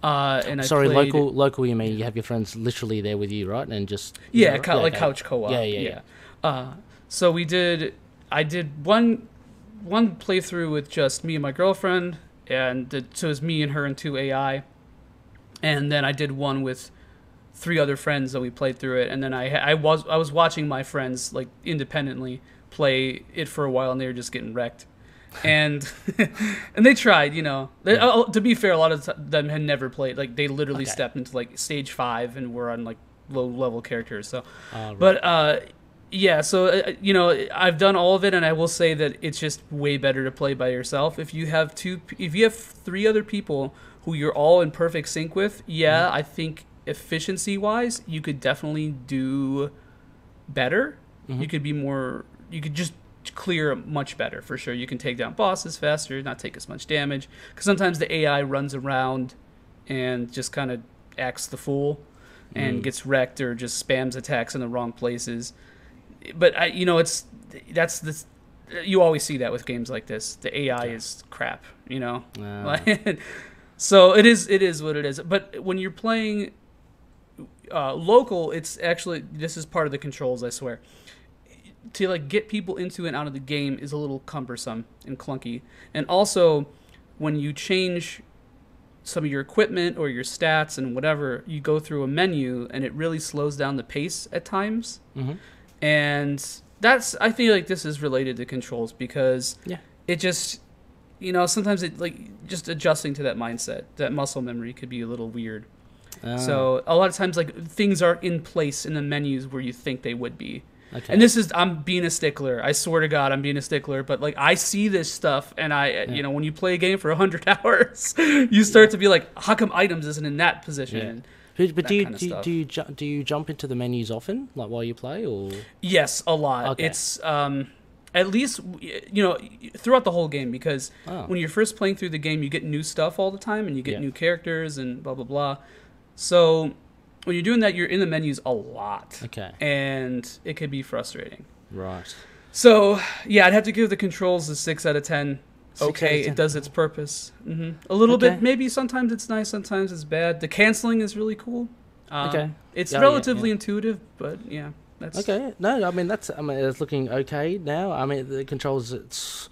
Uh, and I Sorry, played, local. Local, you mean you have your friends literally there with you, right? And just Yeah, cou- like okay. couch co-op. Yeah, yeah, yeah. Uh, so we did. I did one one playthrough with just me and my girlfriend, and so it was me and her and two AI, and then I did one with three other friends that we played through it, and then I I was I was watching my friends like independently play it for a while, and they were just getting wrecked. and and they tried, you know. They, oh, to be fair, a lot of them had never played. Like they literally Okay. stepped into like stage five and were on like low level characters. So, Ah, right. but uh, yeah. So uh, you know, I've done all of it, and I will say that it's just way better to play by yourself. If you have two, if you have three other people who you're all in perfect sync with, yeah, Mm-hmm. I think efficiency wise, you could definitely do better. Mm-hmm. You could be more. You could just clear much better for sure. You can take down bosses faster, not take as much damage. Because sometimes the AI runs around and just kind of acts the fool and Mm. gets wrecked or just spams attacks in the wrong places. But I, you know, it's that's the you always see that with games like this. The AI is crap, you know. So it is it is what it is. But when you're playing uh, local, it's actually this is part of the controls. I swear. To like get people into and out of the game is a little cumbersome and clunky, and also when you change some of your equipment or your stats and whatever, you go through a menu and it really slows down the pace at times. Mhm. And that's I feel like this is related to controls because Yeah. it just you know sometimes it like just adjusting to that mindset that muscle memory could be a little weird Ah, So a lot of times, like things aren't in place in the menus where you think they would be. okay. And this is I'm being a stickler. I swear to God, I'm being a stickler. But like I see this stuff, and I, you know, when you play a game for hundred hours, you start to be like, how come items isn't in that position? But, but do you do, you- do you ju- do you jump into the menus often, like while you play, or Yes, a lot. Okay. It's um, at least you know throughout the whole game because Oh. when you're first playing through the game, you get new stuff all the time, and you get Yeah. new characters and blah blah blah. So when you're doing that, you're in the menus a lot, okay, and it could be frustrating. right? So yeah, I'd have to give the controls a six out of ten. Okay, out of 10. it does its purpose. hmm A little Okay. bit, maybe sometimes it's nice, sometimes it's bad. The canceling is really cool. Um, Okay. it's Oh, yeah, relatively yeah. intuitive, but yeah, that's Okay, no, I mean that's I mean it's looking okay now. I mean the controls. It's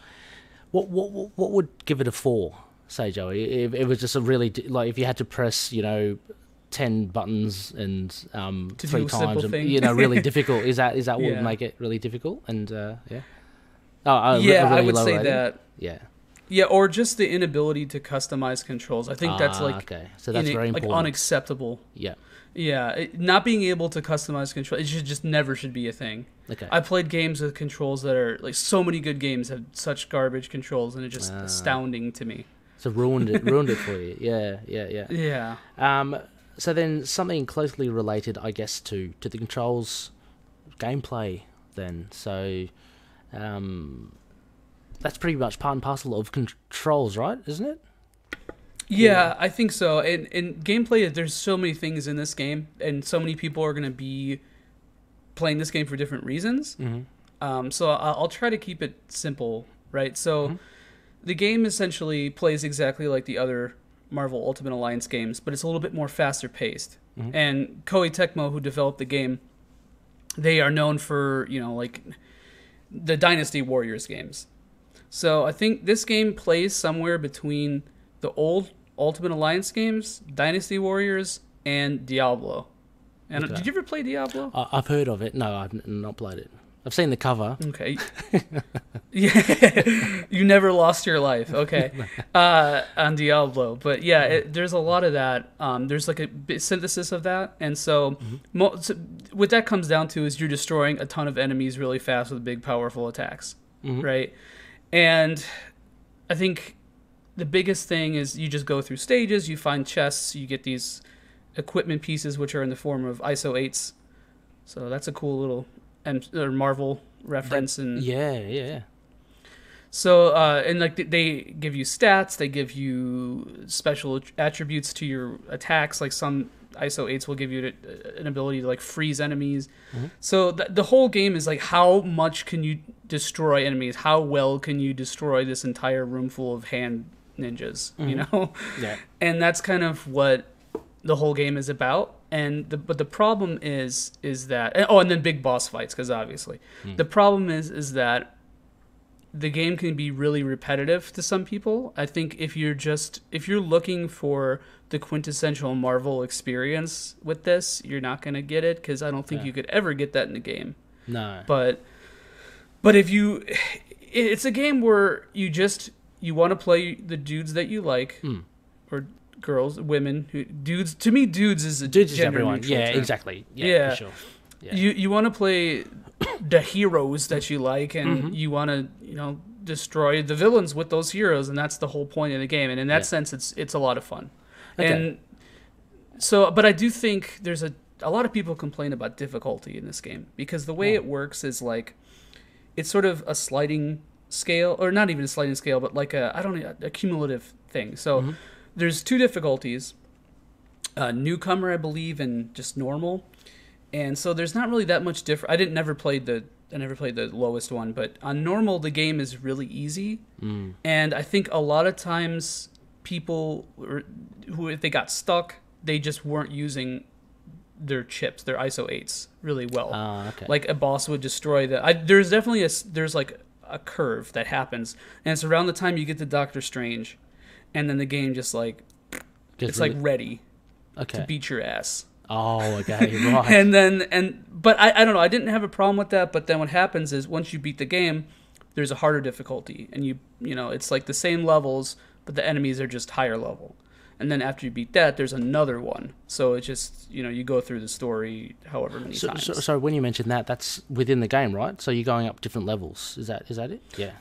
what what what- would give it a four? Say Joey, if it was just a really like if you had to press you know. 10 buttons and um three times and, you know really difficult is that is that what Yeah. would make it really difficult and uh yeah oh, yeah, I really would say rating? that. yeah Yeah, or just the inability to customize controls. I think that's Ah, like okay so that's very like unacceptable. yeah Yeah, it, not being able to customize control it should just never should be a thing. okay I played games with controls that are like so many good games have such garbage controls, and it's just Ah. astounding to me. so ruined it ruined it for you yeah yeah yeah Yeah. Um, so then something closely related, I guess, to to the controls gameplay. Then so, um, that's pretty much part and parcel of controls, right? Isn't it? Yeah, I think so. And in gameplay, there's so many things in this game, and so many people are gonna be playing this game for different reasons. Mm-hmm. Um, so I'll, I'll try to keep it simple, right? So the game essentially plays exactly like the other Marvel Ultimate Alliance games, but it's a little bit more faster paced. And Koei Tecmo, who developed the game, they are known for you know like the Dynasty Warriors games. So I think this game plays somewhere between the old Ultimate Alliance games, Dynasty Warriors, and Diablo. And Okay. did you ever play Diablo? I, I've heard of it. No, I've not played it. I've seen the cover. Okay. yeah, you never lost your life. Okay, uh, on Diablo, but yeah, it, there's a lot of that. Um, there's like a synthesis of that, and so, mo- so what that comes down to is you're destroying a ton of enemies really fast with big, powerful attacks, right? And I think the biggest thing is you just go through stages. You find chests. You get these equipment pieces, which are in the form of ISO eights. So that's a cool little M- or Marvel reference, and Yeah, yeah. so uh, and like they give you stats, they give you special attributes to your attacks. Like some ISO eights will give you a- uh, an ability to like freeze enemies. Mm-hmm. So th- the whole game is like how much can you destroy enemies? How well can you destroy this entire room full of hand ninjas? You mm-hmm. know Yeah. and that's kind of what the whole game is about and the, but the problem is is that and- oh and then big boss fights because obviously hmm. the problem is is that the game can be really repetitive to some people i think if you're just if you're looking for the quintessential marvel experience with this you're not going to get it because i don't think Yeah. you could ever get that in the game No. but but if you it's a game where you just you want to play the dudes that you like Hmm. or girls women who dudes to me dudes is a Dudes is everyone. Yeah, term. exactly. Yeah, Yeah. for sure. Yeah. you you want to play the heroes that you like and Mm-hmm. you want to you know destroy the villains with those heroes and that's the whole point of the game and in that Yeah. sense it's it's a lot of fun Okay. and so but i do think there's a a lot of people complain about difficulty in this game because the way Oh. it works is like it's sort of a sliding scale or not even a sliding scale but like a i don't know a cumulative thing so Mm-hmm. there's two difficulties uh, newcomer i believe and just normal and so there's not really that much different i didn't never played the i never played the lowest one but on normal the game is really easy Mm. and i think a lot of times people who if they got stuck they just weren't using their chips their iso 8s really well Ah, okay. like a boss would destroy the I, there's definitely a there's like a curve that happens and it's around the time you get to doctor strange and then the game just like Just it's like ready okay. to beat your ass oh, okay. Right. and then and but I, I don't know i didn't have a problem with that but then what happens is once you beat the game there's a harder difficulty and you you know it's like the same levels but the enemies are just higher level and then after you beat that, there's another one. So it's just you know you go through the story however many So, times. so, so when you mentioned that, that's within the game, right? So you're going up different levels. Is that is that it? Yeah.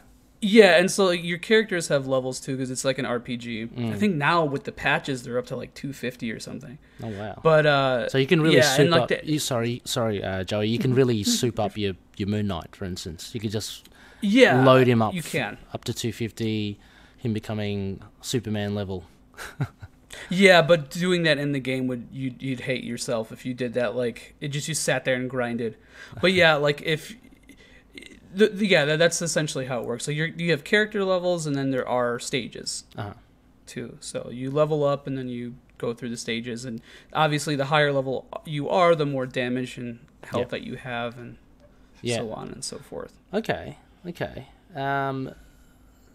Yeah, and so like, your characters have levels too because it's like an RPG. Mm. I think now with the patches they're up to like 250 or something. Oh wow. But uh, so you can really yeah, soup like up. the- you, sorry, sorry, uh, Joey. You can really soup up your your Moon Knight, for instance. You could just yeah, load him up. You can. up to 250. Him becoming Superman level. Yeah, but doing that in the game would you'd, you'd hate yourself if you did that. Like it just you sat there and grinded. But yeah, like if the, the- yeah, that, that's essentially how it works. So you you have character levels and then there are stages Uh-huh. too. So you level up and then you go through the stages and obviously the higher level you are, the more damage and health Yeah. that you have and Yeah. so on and so forth. Okay. Okay. Um,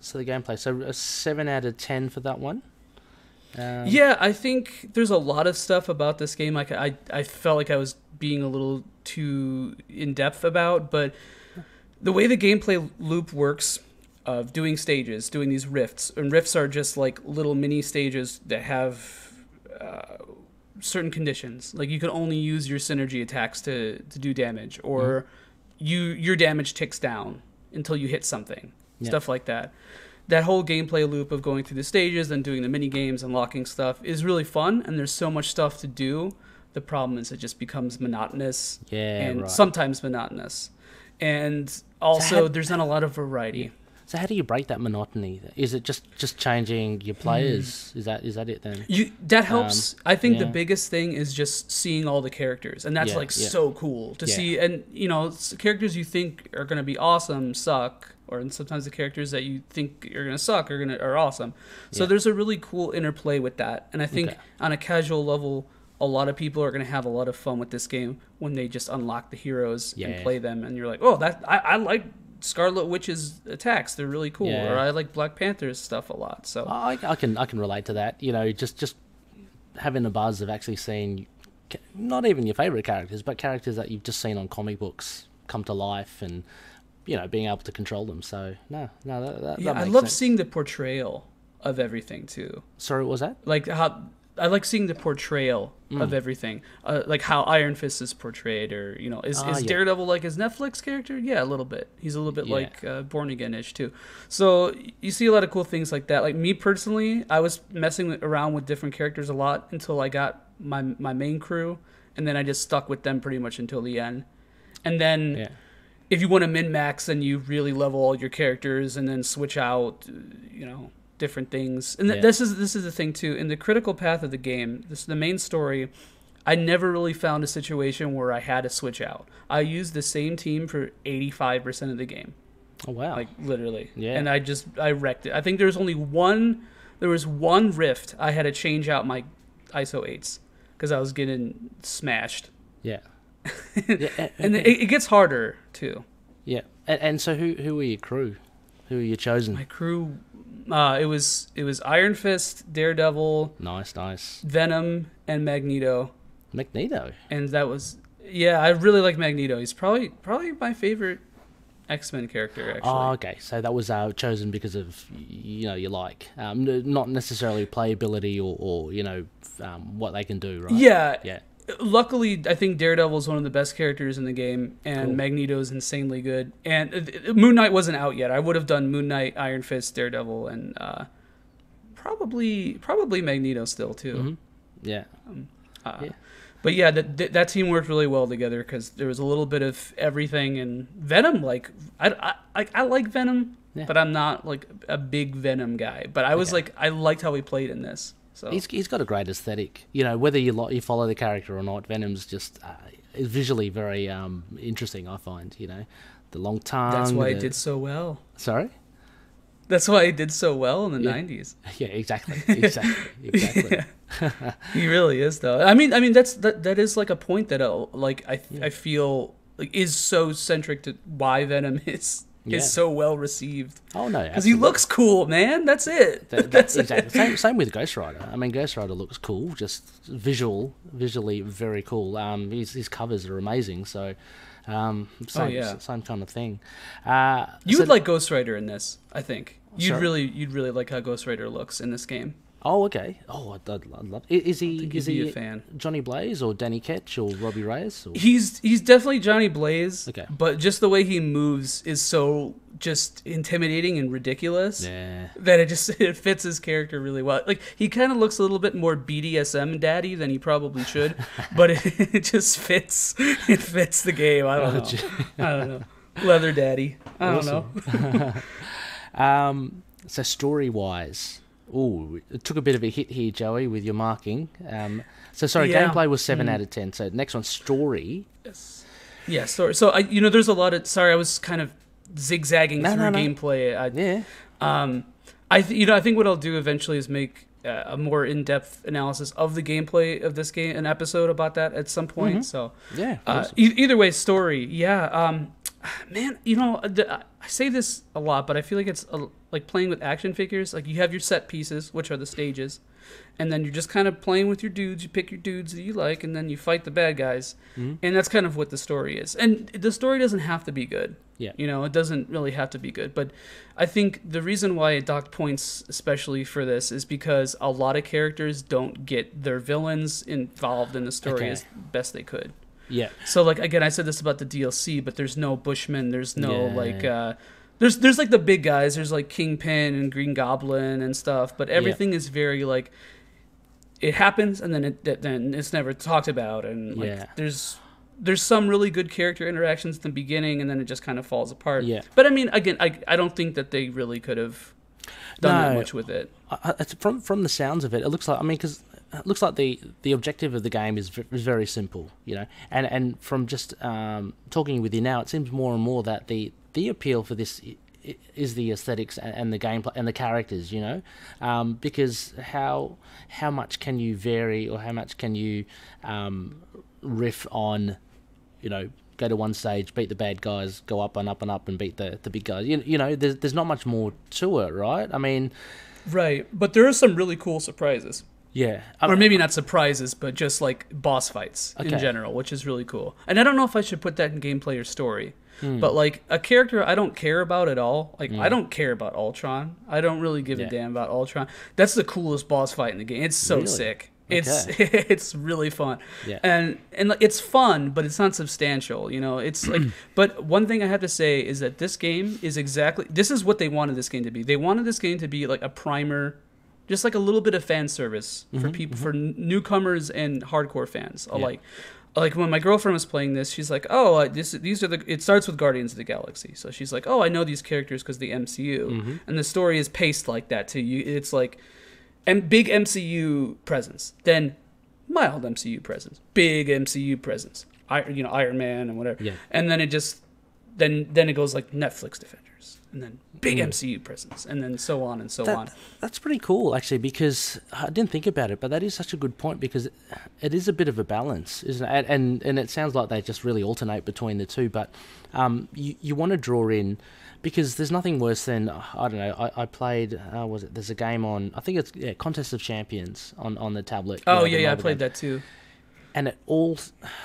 so the gameplay. So a seven out of ten for that one. Um, Yeah, I think there's a lot of stuff about this game like I I felt like I was being a little too in depth about, but the way the gameplay loop works of doing stages, doing these rifts, and rifts are just like little mini stages that have uh, certain conditions. Like you can only use your synergy attacks to to do damage, or you your damage ticks down until you hit something, Yeah. stuff like that. That whole gameplay loop of going through the stages and doing the mini games, and unlocking stuff is really fun, and there's so much stuff to do. The problem is it just becomes monotonous Yeah. and right. sometimes monotonous. And also, how- there's not a lot of variety. so how do you break that monotony? Is it just just changing your players? Is that is that it then? You that helps. I think the Um, biggest thing is just seeing all the characters, and that's Yeah, like yeah. so cool to Yeah. see. And you know, characters you think are gonna be awesome suck, or and sometimes the characters that you think you're gonna suck are gonna are awesome. So Yeah. there's a really cool interplay with that, and I think Okay. on a casual level. A lot of people are going to have a lot of fun with this game when they just unlock the heroes Yeah. and play them, and you're like, "Oh, that I, I like Scarlet Witch's attacks; they're really cool." Or I like Black Panther's stuff a lot. So I, I can I can relate to that. You know, just just having a buzz of actually seeing, not even your favorite characters, but characters that you've just seen on comic books come to life, and you know, being able to control them. So no, no, that, that, Yeah, that I love sense. seeing the portrayal of everything too. Sorry, what was that? Like how I like seeing the portrayal of Mm. everything. Uh, like how Iron Fist is portrayed, or you know, is, Ah, is yeah. Daredevil like his Netflix character? Yeah, a little bit. He's a little bit Yeah. like uh, Born Again ish too. So you see a lot of cool things like that. Like me personally, I was messing around with different characters a lot until I got my my main crew, and then I just stuck with them pretty much until the end. And then Yeah, if you want to min max, then you really level all your characters and then switch out, you know, different things. And th- Yeah. this is this is the thing too. In the critical path of the game, this the main story. I never really found a situation where I had to switch out. I used the same team for eighty five percent of the game, oh wow, like literally. Yeah. And I just I wrecked it. I think there's only one. There was one rift I had to change out my ISO eights because I was getting smashed. yeah, yeah, And it, it gets harder too. yeah. And, and so who who were your crew? Who were you chosen? My crew, uh, it was it was Iron Fist, Daredevil, Nice, nice. Venom, and Magneto, Magneto. and that was yeah. I really like Magneto. He's probably probably my favorite X Men character. Actually, Oh, okay. So that was uh, chosen because of you know you like, um, not necessarily playability or, or you know um, what they can do, right? yeah. Yeah. Luckily, I think Daredevil is one of the best characters in the game, and Cool. Magneto is insanely good. And uh, Moon Knight wasn't out yet. I would have done Moon Knight, Iron Fist, Daredevil, and uh, probably probably Magneto still too. Mhm. Yeah. Uh, Yeah. But yeah, that that that team worked really well together because there was a little bit of everything. And Venom, like I I, I, I like Venom, Yeah. but I'm not like a big Venom guy. But I was like I liked how he played in this. So He's he's got a great aesthetic. You know, whether you li- you follow the character or not, Venom's just uh, is visually very um, interesting. I find. You know, the long tongue. that's why he the- did so well. Sorry. That's why he did so well in the Yeah. '90s. Yeah. Exactly. Exactly. Exactly. He really is, though. I mean, I mean that's that that is like a point that uh, like I I feel like is so centric to why Venom is Yeah. is so well received Oh no. because he looks cool, man. That's it. That, that's exactly same, same with Ghost Rider. I mean, Ghost Rider looks cool, just visual, visually very cool. Um, his his covers are amazing. So, um, same, Oh, yeah. same kind of thing. Uh, You so- would like Ghost Rider in this, I think. You'd Sorry? really, you'd really like how Ghost Rider looks in this game. Oh, okay. Oh, I'd, I'd, love. Is he? Is he a fan. Johnny Blaze or Danny Ketch or Robbie Reyes? Or? He's he's definitely Johnny Blaze. Okay. But just the way he moves is so just intimidating and ridiculous. Yeah. That it just it fits his character really well. Like he kind of looks a little bit more BDSM daddy than he probably should, but it, it just fits. It fits the game. I don't know. I don't know. Leather daddy. I don't know. Um, so story wise, oh, it took a bit of a hit here, Joey, with your marking. Um, so sorry, Yeah. gameplay was seven out of ten. So next one, story. Yes. Yeah. story. so I you know there's a lot of sorry I was kind of zigzagging No, through no, no. gameplay. I, Yeah. Um, I th- you know I think what I'll do eventually is make uh, a more in-depth analysis of the gameplay of this game, an episode about that at some point. So Yeah. uh, e- either way, story, yeah. Um, man, you know I say this a lot, but I feel like it's a, like playing with action figures. Like you have your set pieces, which are the stages, and then you're just kind of playing with your dudes. You pick your dudes that you like, and then you fight the bad guys, Mm-hmm. and that's kind of what the story is. And the story doesn't have to be good. Yeah. You know, it doesn't really have to be good. But I think the reason why it docked points, especially for this, is because a lot of characters don't get their villains involved in the story Okay. as best they could. Yeah. So, like again, I said this about the DLC, but there's no Bushman. There's no Yeah. like. uh there's there's like the big guys. There's like Kingpin and Green Goblin and stuff, but everything is very like. It happens and then it then it's never talked about and like Yeah. there's there's some really good character interactions at the beginning and then it just kind of falls apart. Yeah. But I mean, again, I I don't think that they really could have done that much with it. I- from from the sounds of it, it looks like I mean because it looks like the the objective of the game is, v- is very simple, you know, and and from just um, talking with you now, it seems more and more that the the appeal for this is the aesthetics and the gameplay and the characters, you know, um, because how how much can you vary or how much can you um, riff on, you know. Go to one stage, beat the bad guys, go up and up and up, and beat the, the big guys. You, you know, there's, there's not much more to it, right? I mean, Right. But there are some really cool surprises. Yeah. I- or maybe not surprises, but just like boss fights in general, which is really cool. And I don't know if I should put that in gameplay or story, Hmm. but like a character I don't care about at all. Like I don't care about Ultron. I don't really give Yeah. a damn about Ultron. That's the coolest boss fight in the game. It's so Really? sick. It's Okay. it's really fun. Yeah. And and it's fun, but it's not substantial, you know. It's like but one thing I have to say is that this game is exactly this is what they wanted this game to be. They wanted this game to be like a primer just like a little bit of fan service Mm-hmm, for people for newcomers and hardcore fans alike. Like when my girlfriend was playing this, she's like, "Oh, this these are the." It starts with Guardians of the Galaxy, so she's like, "Oh, I know these characters because the MCU," Mm-hmm. and the story is paced like that too. You, it's like, and big MCU presence, then mild MCU presence, big MCU presence, I, you know, Iron Man and whatever, Yeah. and then it just, then then it goes like Netflix And then big Mm. MCU presence, and then so on and so That- on. That's pretty cool, actually, because I didn't think about it, but that is such a good point because it is a bit of a balance, isn't it? And and, it sounds like they just really alternate between the two. But um, you you want to draw in because there's nothing worse than I don't know. I, I played uh, was it? There's a game on I think it's yeah, Contest of Champions on on the tablet. you Oh know, yeah, yeah, I played game. that too. and it all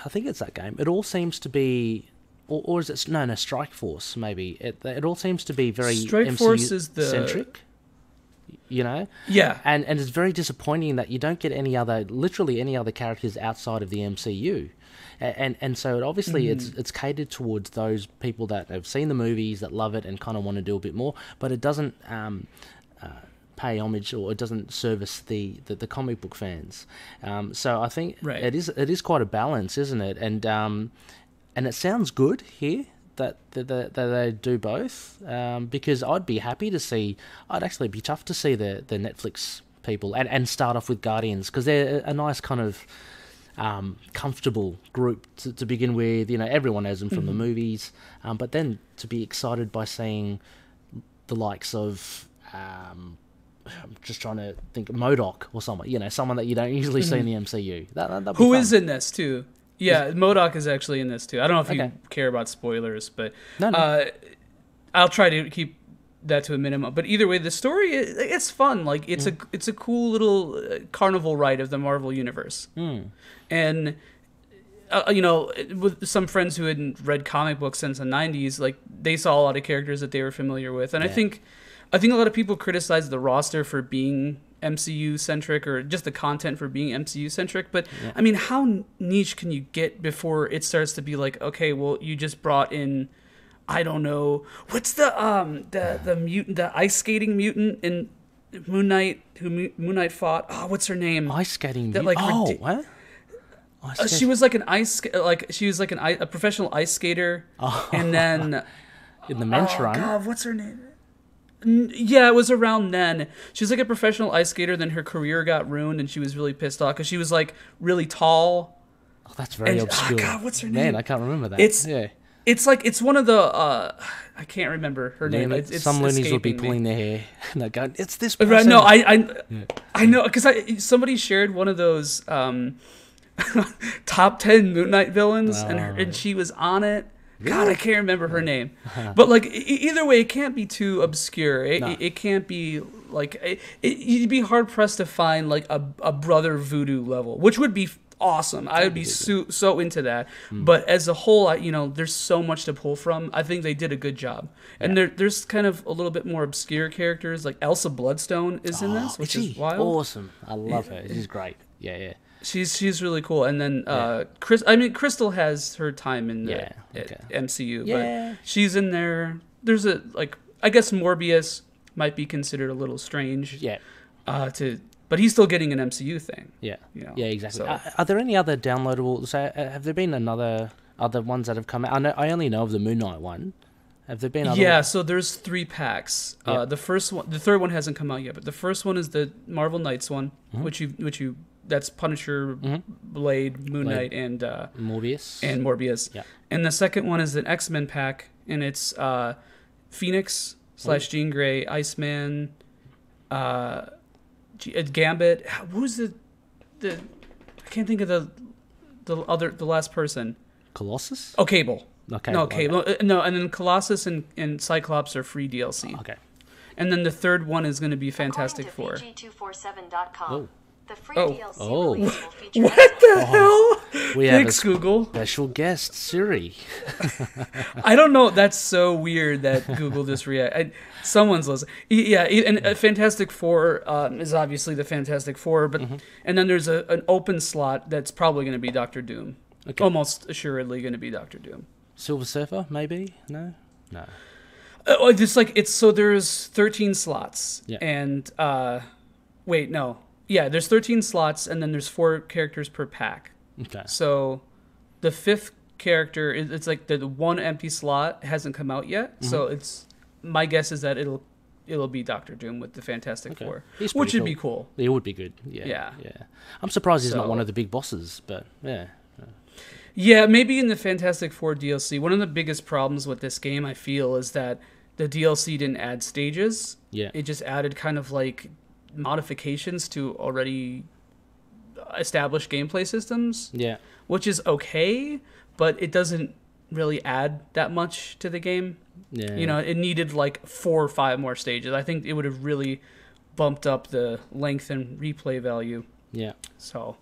I think it's that game. It all seems to be. Or, or is it no no Strike Force maybe. It it all seems to be very Strike Force is the- centric you know? Yeah, and and it's very disappointing that you don't get any other literally any other characters outside of the MCU A- and and so it obviously it's Mm. it's catered towards those people that have seen the movies that love it and kind of want to do a bit more but it doesn't um uh, pay homage or it doesn't service the, the, the comic book fans. Um, so I think Right. it is it is quite a balance isn't it? And um, and it sounds good here that that, that, they do both um, because I'd be happy to see I'd actually be tough to see the the Netflix people and, and start off with Guardians because they're a nice kind of um, comfortable group to, to begin with you know everyone knows them from the movies um, but then to be excited by seeing the likes of um, I'm just trying to think MODOK or someone you know someone that you don't usually see in the MCU that, that, who fun. is in this too? Yeah, MODOK is actually in this too. I don't know if you care about spoilers, but No, no. Uh, I'll try to keep that to a minimum. But either way, the story i- it's fun. Like it's Mm. a it's a cool little uh, carnival ride of the Marvel universe, Hmm. and. Uh, you know, with some friends who hadn't read comic books since the '90s, like they saw a lot of characters that they were familiar with, and I think, I think a lot of people criticize the roster for being MCU centric or just the content for being MCU centric. But I mean, how niche can you get before it starts to be like, okay, well, you just brought in, I don't know, what's the um the the mutant the ice skating mutant in Moon Knight who Mo- Moon Knight fought? Oh, what's her name? Ice skating. That, like, oh, ridi- what? Uh, she was like an ice like she was like an a professional ice skater, oh. and then in the men's oh god, what's her name? Yeah, it was around then. She was like a professional ice skater. Then her career got ruined, and she was really pissed off because she was like really tall. Oh, that's very and- oh, obscure. God, what's her name? Man? I can't remember that. It's- yeah. It's like it's one of the uh, I can't remember her name. Name It's, it. it's Some loonies would be escaping me. pulling their hair and they're going, "It's this Right, person." no, I I, I know because I somebody shared one of those um, top ten Moon Knight villains, and her, and she was on it. God, I can't remember her name, but like e- either way, it can't be too obscure. It, No. it, it can't be like it, it, you'd be hard pressed to find like a, a brother voodoo level, which would be awesome. I would be so, so into that. Hmm. But as a whole, I, you know, there's so much to pull from. I think they did a good job, and there, there's kind of a little bit more obscure characters like Elsa Bloodstone is in this, Oh, which she? is wild. Awesome. I love her. She's great. Yeah, yeah. She's she's really cool. And then uh Chris I mean Crystal has her time in the Yeah, uh, okay. MCU, Yeah. but she's in there. There's a like I guess Morbius might be considered a little strange Yeah. uh to but he's still getting an MCU thing. Yeah. You know, yeah, exactly. so- Are, are there any other downloadable? So, uh, have there been another other ones that have come out? I know I only know of the Moon Knight one. Have there been other? Yeah, so there's three packs. Yeah. Uh, the first one, the third one hasn't come out yet, but the first one is the Marvel Knights one, Mm-hmm. which you, which you, that's Punisher, Blade, Moon Blade. Knight, and uh, Morbius. and Morbius. Yeah. And the second one is an X Men pack, and it's uh, Phoenix slash Oh. Jean Grey, Iceman, uh, G- uh, Gambit. Who's the the? I can't think of the the other the last person. Colossus. Oh, Cable. Okay. no. Cable. uh, No, and then Colossus and, and Cyclops are free DLC. Okay. And then the third one is going to be Fantastic According Four. VG247.com, Oh. The free Oh. DLC Oh. release will feature What the hell? We have a Thanks, Google. special guest, Siri. I don't know. That's so weird that Google just react. Someone's listening. Yeah, and uh, Fantastic Four um, is obviously the Fantastic Four, but Mm-hmm. and then there's a, an open slot that's probably going to be Doctor Doom. Okay. Almost assuredly going to be Doctor Doom. Silver Surfer, maybe? No. No. Uh, oh, just like it's so there's 13 slots, Yeah. and uh, wait, no, yeah, there's 13 slots, and then there's four characters per pack. Okay. So the fifth character it's like the, one empty slot hasn't come out yet. So Mm-hmm. it's my guess is that it'll it'll be Doctor Doom with the Fantastic Okay. Four, He's which would be cool. It would be good. Yeah. Yeah. Yeah. I'm surprised he's not one of the big bosses, but yeah. Yeah, maybe in the Fantastic Four DLC. One of the biggest problems with this game, I feel, is that the DLC didn't add stages. Yeah. It just added kind of like modifications to already established gameplay systems. Yeah. which is okay, but it doesn't really add that much to the game. Yeah. You know, it needed like four or five more stages. I think it would have really bumped up the length and replay value. Yeah. So,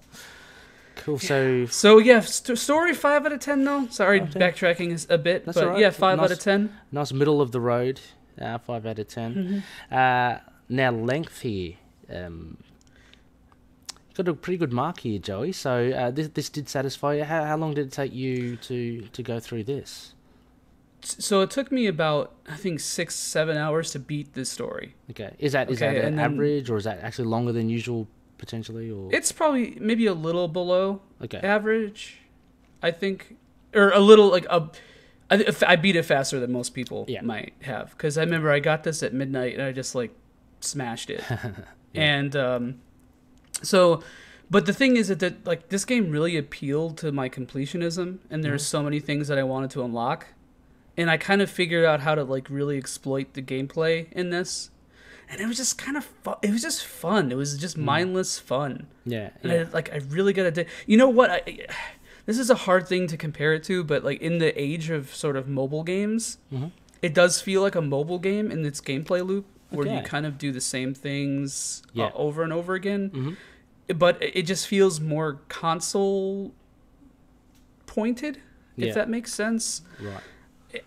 Cool. So so yeah, st- story five out of ten though. Sorry, Okay. backtracking is a bit, That's but alright. yeah, five out of ten. nice middle of the road. Uh, five out of 10 Mm-hmm. Uh, now length here. Um, got a pretty good mark here, Joey. So uh, this this did satisfy you. How, how long did it take you to to go through this? So it took me about I think six, seven hours to beat this story. Okay. Is that is Okay, that an average or is that actually longer than usual potentially or It's probably maybe a little below okay. average, I think, or a little like a. I, I beat it faster than most people Yeah. might have because I remember I got this at midnight and I just like smashed it, and um, so, but the thing is that, that like this game really appealed to my completionism, and there's so many things that I wanted to unlock, and I kind of figured out how to like really exploit the gameplay in this, and it was just kind of fun. It was just fun. It was just mindless fun. Yeah. And. I, like I really gotta dig. You know what? I, this is a hard thing to compare it to, but like in the age of sort of mobile games, Mhm. it does feel like a mobile game in its gameplay loop, where you kind of do the same things uh, over and over again. Mhm. But it just feels more console pointed, Yeah. if that makes sense. Right.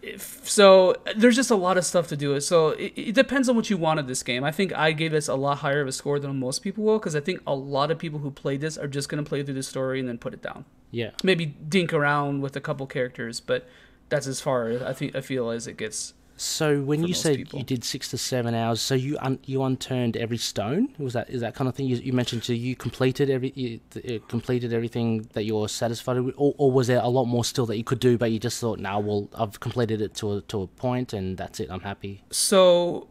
if, so there's just a lot of stuff to do. it. So it, it depends on what you want of this game. I think I gave this a lot higher of a score than most people will because I think a lot of people who play this are just going to play through the story and then put it down. Yeah. Maybe dink around with a couple characters, but that's as far I think I feel as it gets. So when you said people. you did six to seven hours, so you un- you unturned every stone. Was that is that kind of thing you, you mentioned? So you completed every you, completed everything that you're satisfied with, or, or was there a lot more still that you could do, but you just thought, now, well, I've completed it to a to a point, and that's it. I'm happy. So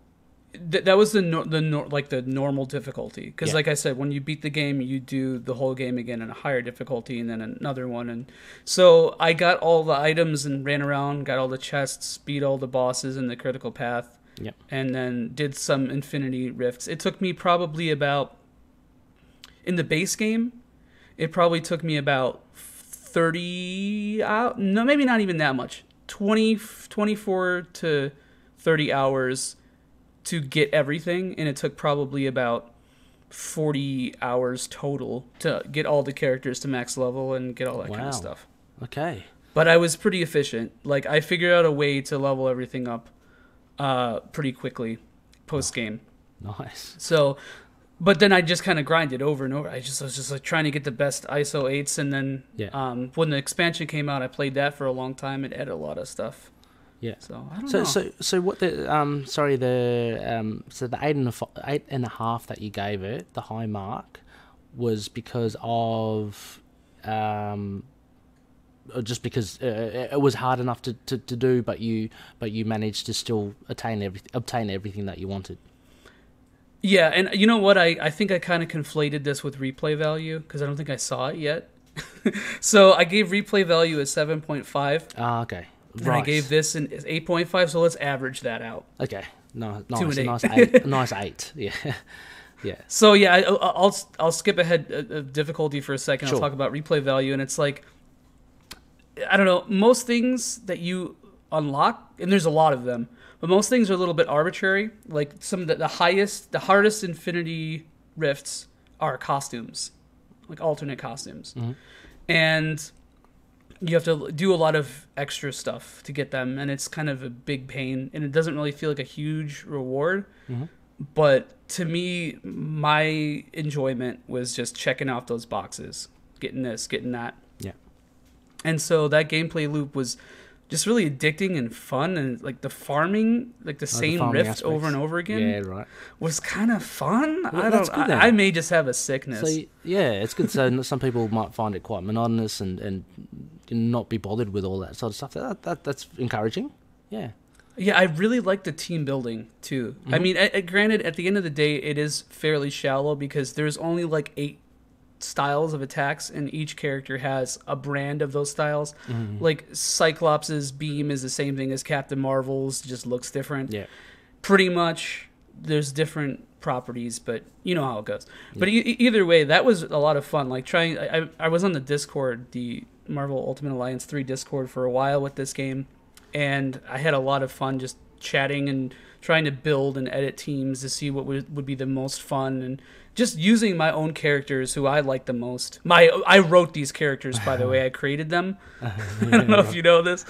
th- that was the nor- the nor- like the normal difficulty because Yeah. like I said, when you beat the game, you do the whole game again in a higher difficulty and then another one. And so I got all the items and ran around, got all the chests, beat all the bosses in the critical path. Yep. and then did some infinity rifts. It took me probably about in the base game, it probably took me about 30 out no maybe not even that much. 20 24 to 30 hours to get everything and it took probably about 40 hours total to get all the characters to max level and get all that kind of stuff. Okay. But I was pretty efficient. Like I figured out a way to level everything up uh pretty quickly post game. Nice. So but then I just kind of grinded over and over. I just I was just like trying to get the best ISO 8s and then Yeah. um when the expansion came out, I played that for a long time and added a lot of stuff. Yeah. So I don't So know. so so what the um sorry the um so the eight and a fo- eight and a half that you gave it the high mark was because of um just because uh, it was hard enough to, to, to do but you but you managed to still attain every obtain everything that you wanted Yeah, and you know what? I, I think I kind of conflated this with replay value because I don't think I saw it yet. so I gave replay value a 7.5, ah okay and I gave this an 8.5, so let's average that out. okay no nice a eight. nice eight nice eight yeah yeah So yeah, I, I'll I'll skip ahead uh, of difficulty for a second. Sure. I'll talk about replay value, and it's like I don't know. Most things that you unlock, and there's a lot of them, but most things are a little bit arbitrary. Like some of the, the highest, the hardest Infinity Rifts are costumes, like alternate costumes, and you have to do a lot of extra stuff to get them, and it's kind of a big pain, and it doesn't really feel like a huge reward. Mm-hmm. But to me my enjoyment was just checking off those boxes getting this getting that. Yeah. And so that gameplay loop was just really addicting and fun and like the farming like the Oh, same farming rift aspects. over and over again yeah right. was kind of fun. Well, i don't that's good. I, I may just have a sickness. So yeah, it's good. So some people might find it quite monotonous and and not be bothered with all that sort of stuff. That, that that's encouraging. Yeah. Yeah, I really like the team building too. I Mm-hmm. mean, I, I- granted, at the end of the day, it is fairly shallow because there's only like eight styles of attacks, and each character has a brand of those styles. Mm-hmm. Like Cyclops's beam is the same thing as Captain Marvel's, just looks different. Yeah. Pretty much, there's different properties, but you know how it goes. But e- either way, that was a lot of fun. Like trying, I, I I was on the Discord, the Marvel Ultimate Alliance three Discord for a while with this game and I had a lot of fun just chatting and trying to build and edit teams to see what would, would be the most fun and just using my own characters who I like the most. My I wrote these characters by the way. I created them. I don't know if you know this,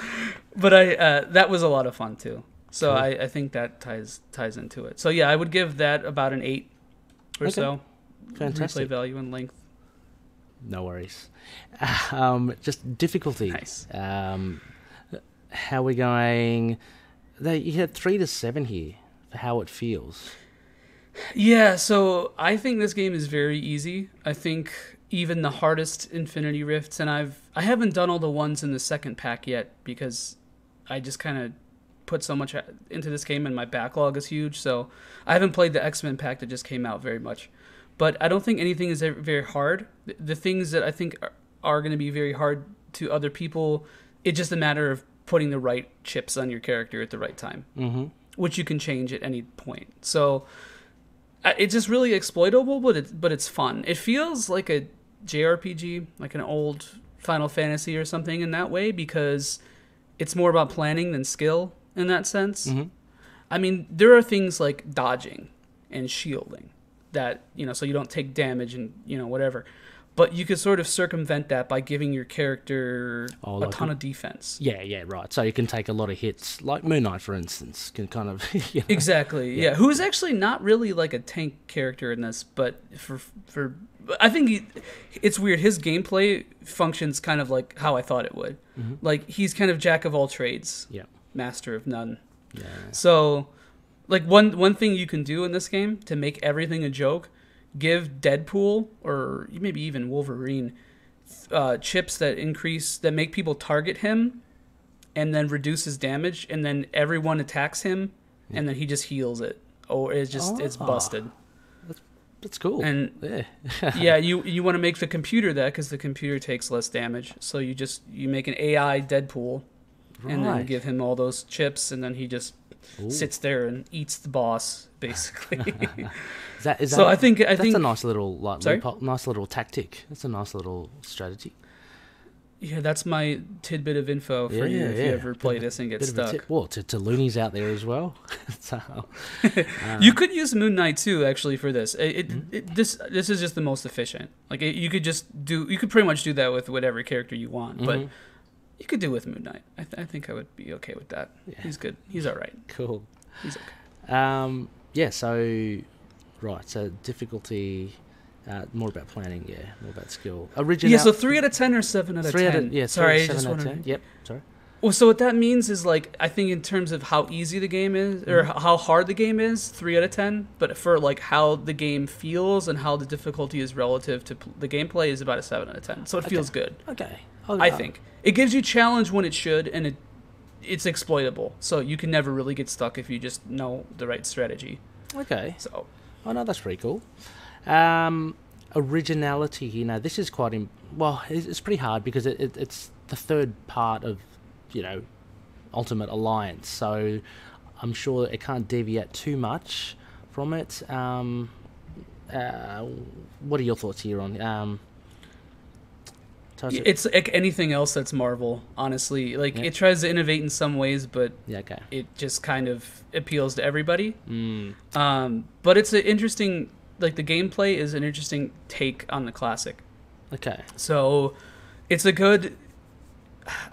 but I uh, that was a lot of fun too. So I, I think that ties ties into it. So yeah, I would give that about an eight or Okay. so. Fantastic. Replay value and length. No worries. Um, just difficulty. Nice. Um, how we going? They, you had three to seven here for how it feels. Yeah, so I think this game is very easy. I think even the hardest Infinity Rifts, and I've I haven't done all the ones in the second pack yet because I just kind of put so much into this game and my backlog is huge. So I haven't played the X Men pack that just came out very much. But I don't think anything is ever very hard. The, things that I think are, are going to be very hard to other people, it's just a matter of putting the right chips on your character at the right time Mm-hmm. which you can change at any point. So it's just really exploitable, but it's but it's fun. It feels like a JRPG, like an old Final Fantasy or something in that way because it's more about planning than skill in that sense. Mhm. I mean, there are things like dodging and shielding that, you know, so you don't take damage and, you know, whatever. but you could sort of circumvent that by giving your character Oh, a ton a- of defense. Yeah, yeah, right. So you can take a lot of hits, like Moon Knight, for instance, can kind of. You know, Exactly. Yeah. Who is actually not really like a tank character in this, but for for I think he, it's weird. His gameplay functions kind of like how I thought it would. Mm-hmm. Like he's kind of jack of all trades, yeah, master of none. yeah. So, like one one thing you can do in this game to make everything a joke, give Deadpool or maybe even Wolverine uh, chips that increase that make people target him, and then reduce his damage, and then everyone attacks him, and then he just heals it. Or it's just it's Ah. busted. That's cool. And yeah, yeah, you you want to make the computer that because the computer takes less damage. So you just you make an AI Deadpool, and then Right. give him all those chips, and then he just Ooh. sits there and eats the boss basically. Is that, is so that, I think I that's think a nice little like Sorry? loophole, nice little tactic. That's a nice little strategy. yeah, that's my tidbit of info for you Yeah, if yeah. you ever play a- this and get Bit stuck. tip. Well, to, to loonies out there as well. so, You could use Moon Knight too, actually, for this. It, it, Mm-hmm. it this this is just the most efficient. Like you could just do, you could pretty much do that with whatever character you want, but Mhm. You could do with Moon Knight. I, th- I think I would be okay with that. Yeah. He's good. He's all right. cool. He's okay. Um, yeah. So, right. So difficulty. Uh, more about planning, yeah. More about skill. Original. Yeah, so three out of ten or seven out of three ten. out of yeah. sorry, three, I just seven out of ten. Yep. Sorry. Well, so what that means is like I think in terms of how easy the game is or Mm-hmm. how hard the game is, three out of ten. But for like how the game feels and how the difficulty is relative to pl- the gameplay is about a seven out of ten. So it feels good. Okay. I'll- I think it gives you challenge when it should, and it it's exploitable. So you can never really get stuck if you just know the right strategy. Okay. So Oh no, that's pretty cool. Um, originality, you know, this is quite Im- well. It's, it's pretty hard because it, it, it's the third part of, you know, Ultimate Alliance. So I'm sure it can't deviate too much from it. Um, uh, what are your thoughts here on? Um, Tosa- it's like anything else that's Marvel. Honestly, like Yeah. it tries to innovate in some ways, but yeah, okay. it just kind of appeals to everybody. Mm, Um, but it's an interesting, like the gameplay is an interesting take on the classic. okay. So it's a good,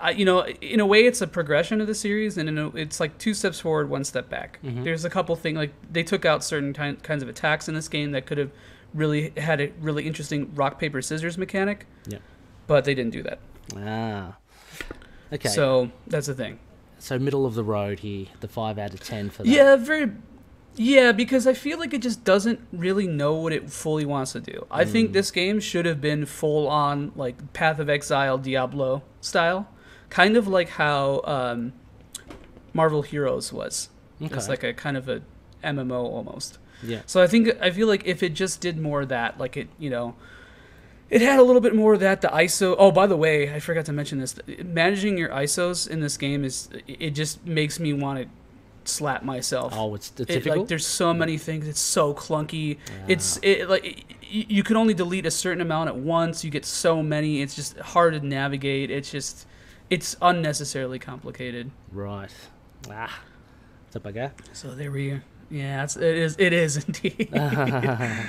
I you know, in a way, it's a progression of the series, and in a, it's like two steps forward, one step back. Mhm. There's a couple things like they took out certain ki- kinds of attacks in this game that could have really had a really interesting rock paper scissors mechanic. Yeah. But they didn't do that. Ah. Okay. So, that's the thing. so middle of the road here, the five out of ten for that. Yeah, very. Yeah, because I feel like it just doesn't really know what it fully wants to do. I Mm. think this game should have been full on like Path of Exile Diablo style, kind of like how um, Marvel Heroes was. Okay. It's like a kind of a MMO almost. Yeah. So I think I feel like if it just did more of that, like it, you know, it had a little bit more of that. The ISO. Oh, by the way, I forgot to mention this. Managing your ISOs in this game is it just makes me want to slap myself. Oh, it's the It, typical. like there's so many things. It's so clunky. Ah. It's it like y- you can only delete a certain amount at once. You get so many. It's just hard to navigate. It's just it's unnecessarily complicated. Right. Ah. What's up, bugger? So there we. Are. Yeah, it's, it is. It is indeed.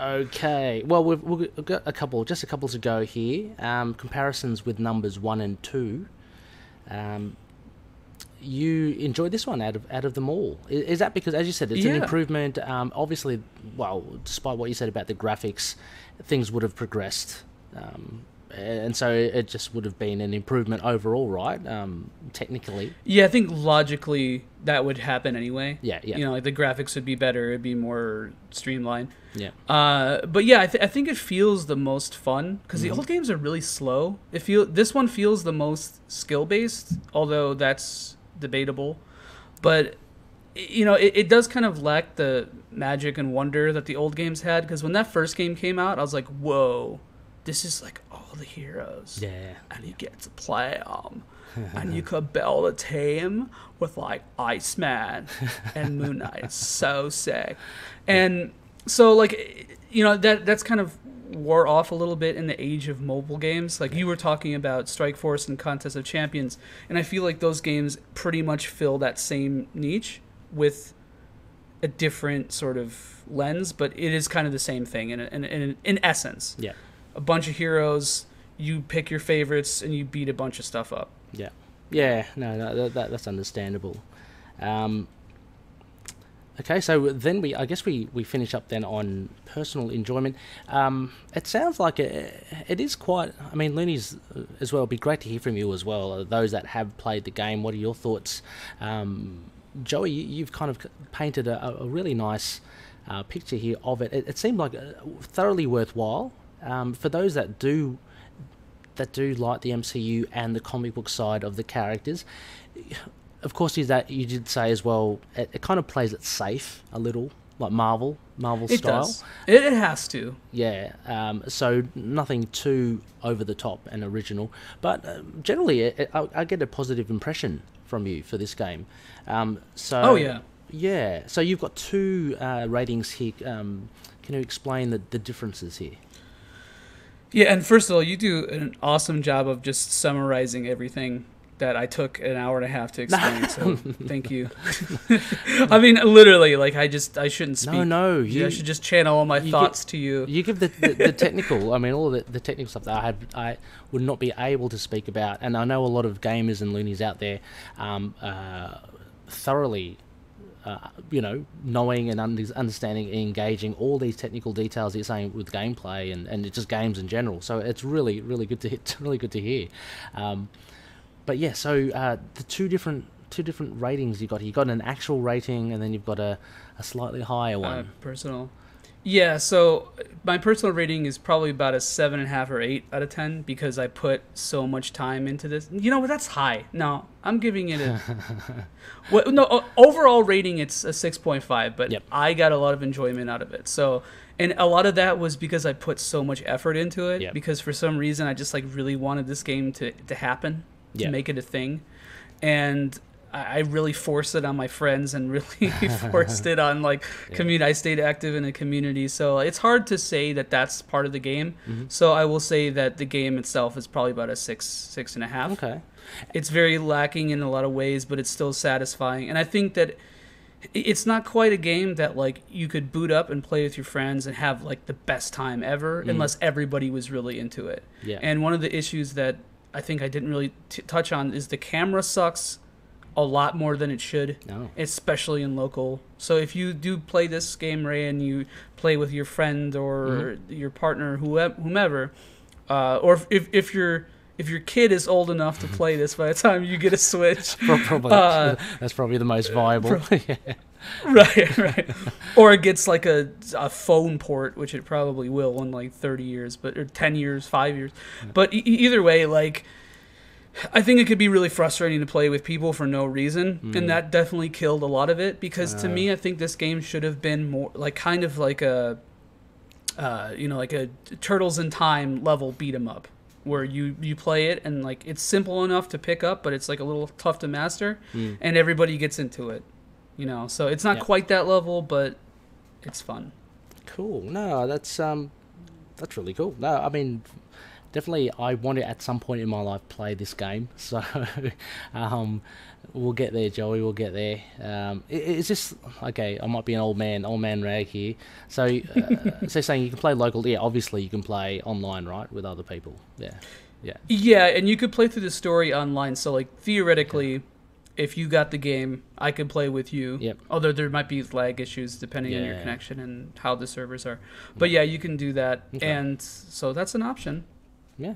Okay. Well, we've, we've got a couple, just a couple to go here. Um, comparisons with numbers one and two. Um, you enjoyed this one out of out of them all. Is, is that because, as you said, it's an improvement? Um, obviously, well, despite what you said about the graphics, things would have progressed, um, and so it just would have been an improvement overall, right? Um, technically, Yeah, I think logically that would happen anyway. Yeah, yeah. You know, like the graphics would be better. It'd be more streamlined. yeah. Uh, but yeah, I, th- I think it feels the most fun because the old games are really slow. It feel this one feels the most skill based, although that's debatable. But you know, it, it does kind of lack the magic and wonder that the old games had. Because when that first game came out, I was like, "Whoa, this is like the heroes." Yeah. and you get to play them. and you could build a team with like Iceman and Moon Knight. It's so sick. And so like you know that that's kind of wore off a little bit in the age of mobile games. Like you were talking about Strike Force and Contest of Champions, and I feel like those games pretty much fill that same niche with a different sort of lens, but it is kind of the same thing in in in, in essence. Yeah. A bunch of heroes. You pick your favorites and you beat a bunch of stuff up. Yeah, yeah, no, no that, that, that's understandable. Um, okay, so then we, I guess we, we finish up then on personal enjoyment. Um, it sounds like it, it is quite. I mean, Looney's uh, as well. It'd be great to hear from you as well. Uh, those that have played the game, what are your thoughts? Um, Joey, you, you've kind of painted a, a really nice uh, picture here of it. It, it seemed like uh, thoroughly worthwhile um, for those that do that do like the MCU and the comic book side of the characters. Of course, is that you did say as well. It, it kind of plays it safe a little, like Marvel, Marvel It style. does. It, it has to. Yeah, um, so nothing too over the top and original, but uh, generally, it, it, I, I get a positive impression from you for this game. Um, so, Oh, yeah. yeah. So you've got two uh, ratings here. Um, can you explain the, the differences here? Yeah, and first of all, you do an awesome job of just summarizing everything that I took an hour and a half to explain. so thank you. I mean, literally, like I just I shouldn't speak. No, no, Yeah, I you- should just channel all my you thoughts to you. You give the, the, the technical. I mean, all the, the technical stuff that I had, I would not be able to speak about, and I know a lot of gamers and loonies out there, um, uh, thoroughly, uh, you know, knowing and understanding and engaging all these technical details you're saying with gameplay and and just games in general. So it's really really good to hit, really good to hear. Um, but yeah, so uh, the two different two different ratings you got. You got an actual rating, and then you've got a, a slightly higher one. Uh, personal. Yeah, so my personal rating is probably about a seven and a half or eight out of ten because I put so much time into this. You know what? That's high. No, I'm giving it a. what, no, overall rating it's a six point five, but Yep. I got a lot of enjoyment out of it. So, and a lot of that was because I put so much effort into it. Yep. Because for some reason I just like really wanted this game to to happen, to Yep. make it a thing, and. I I really forced it on my friends and really forced it on like community. I stayed active in a community, so it's hard to say that that's part of the game. Mm-hmm. So I will say that the game itself is probably about a six, six and a half. Okay. It's very lacking in a lot of ways, but it's still satisfying. And I think that it's not quite a game that like you could boot up and play with your friends and have like the best time ever, unless everybody was really into it. Mm. Yeah. And one of the issues that I think I didn't really t- touch on is the camera sucks a lot more than it should No. especially in local. So if you do play this game, Rey, and you play with your friend or your partner, whomever, uh, or if, if if your if your kid is old enough to play this by the time you get a Switch, Probably, Uh, that's probably the most viable. yeah. right, right, or it gets like a a phone port, which it probably will in like thirty years, but or ten years, five years, but e- e- either way, like. I think it could be really frustrating to play with people for no reason, and that definitely killed a lot of it. Because to me, I think this game should have been more like kind of like a, uh, you know, like a Turtles in Time level beat 'em up, where you you play it and like it's simple enough to pick up, but it's like a little tough to master, and everybody gets into it, you know. So it's not Yeah. quite that level, but it's fun. Cool. No, that's um, that's really cool. No, I mean, definitely, I want to at some point in my life play this game. So, um, we'll get there, Joey. We'll get there. Um, i- is this okay? I might be an old man, old man rag here. So, uh, so saying you can play local. Yeah, obviously you can play online, right, with other people. Yeah, yeah. Yeah, and you could play through the story online. So like theoretically, if you got the game, I could play with you. Yep. Although there might be lag issues depending on your Yeah. connection and how the servers are. But yeah, you can do that, Okay. and so that's an option. Yeah.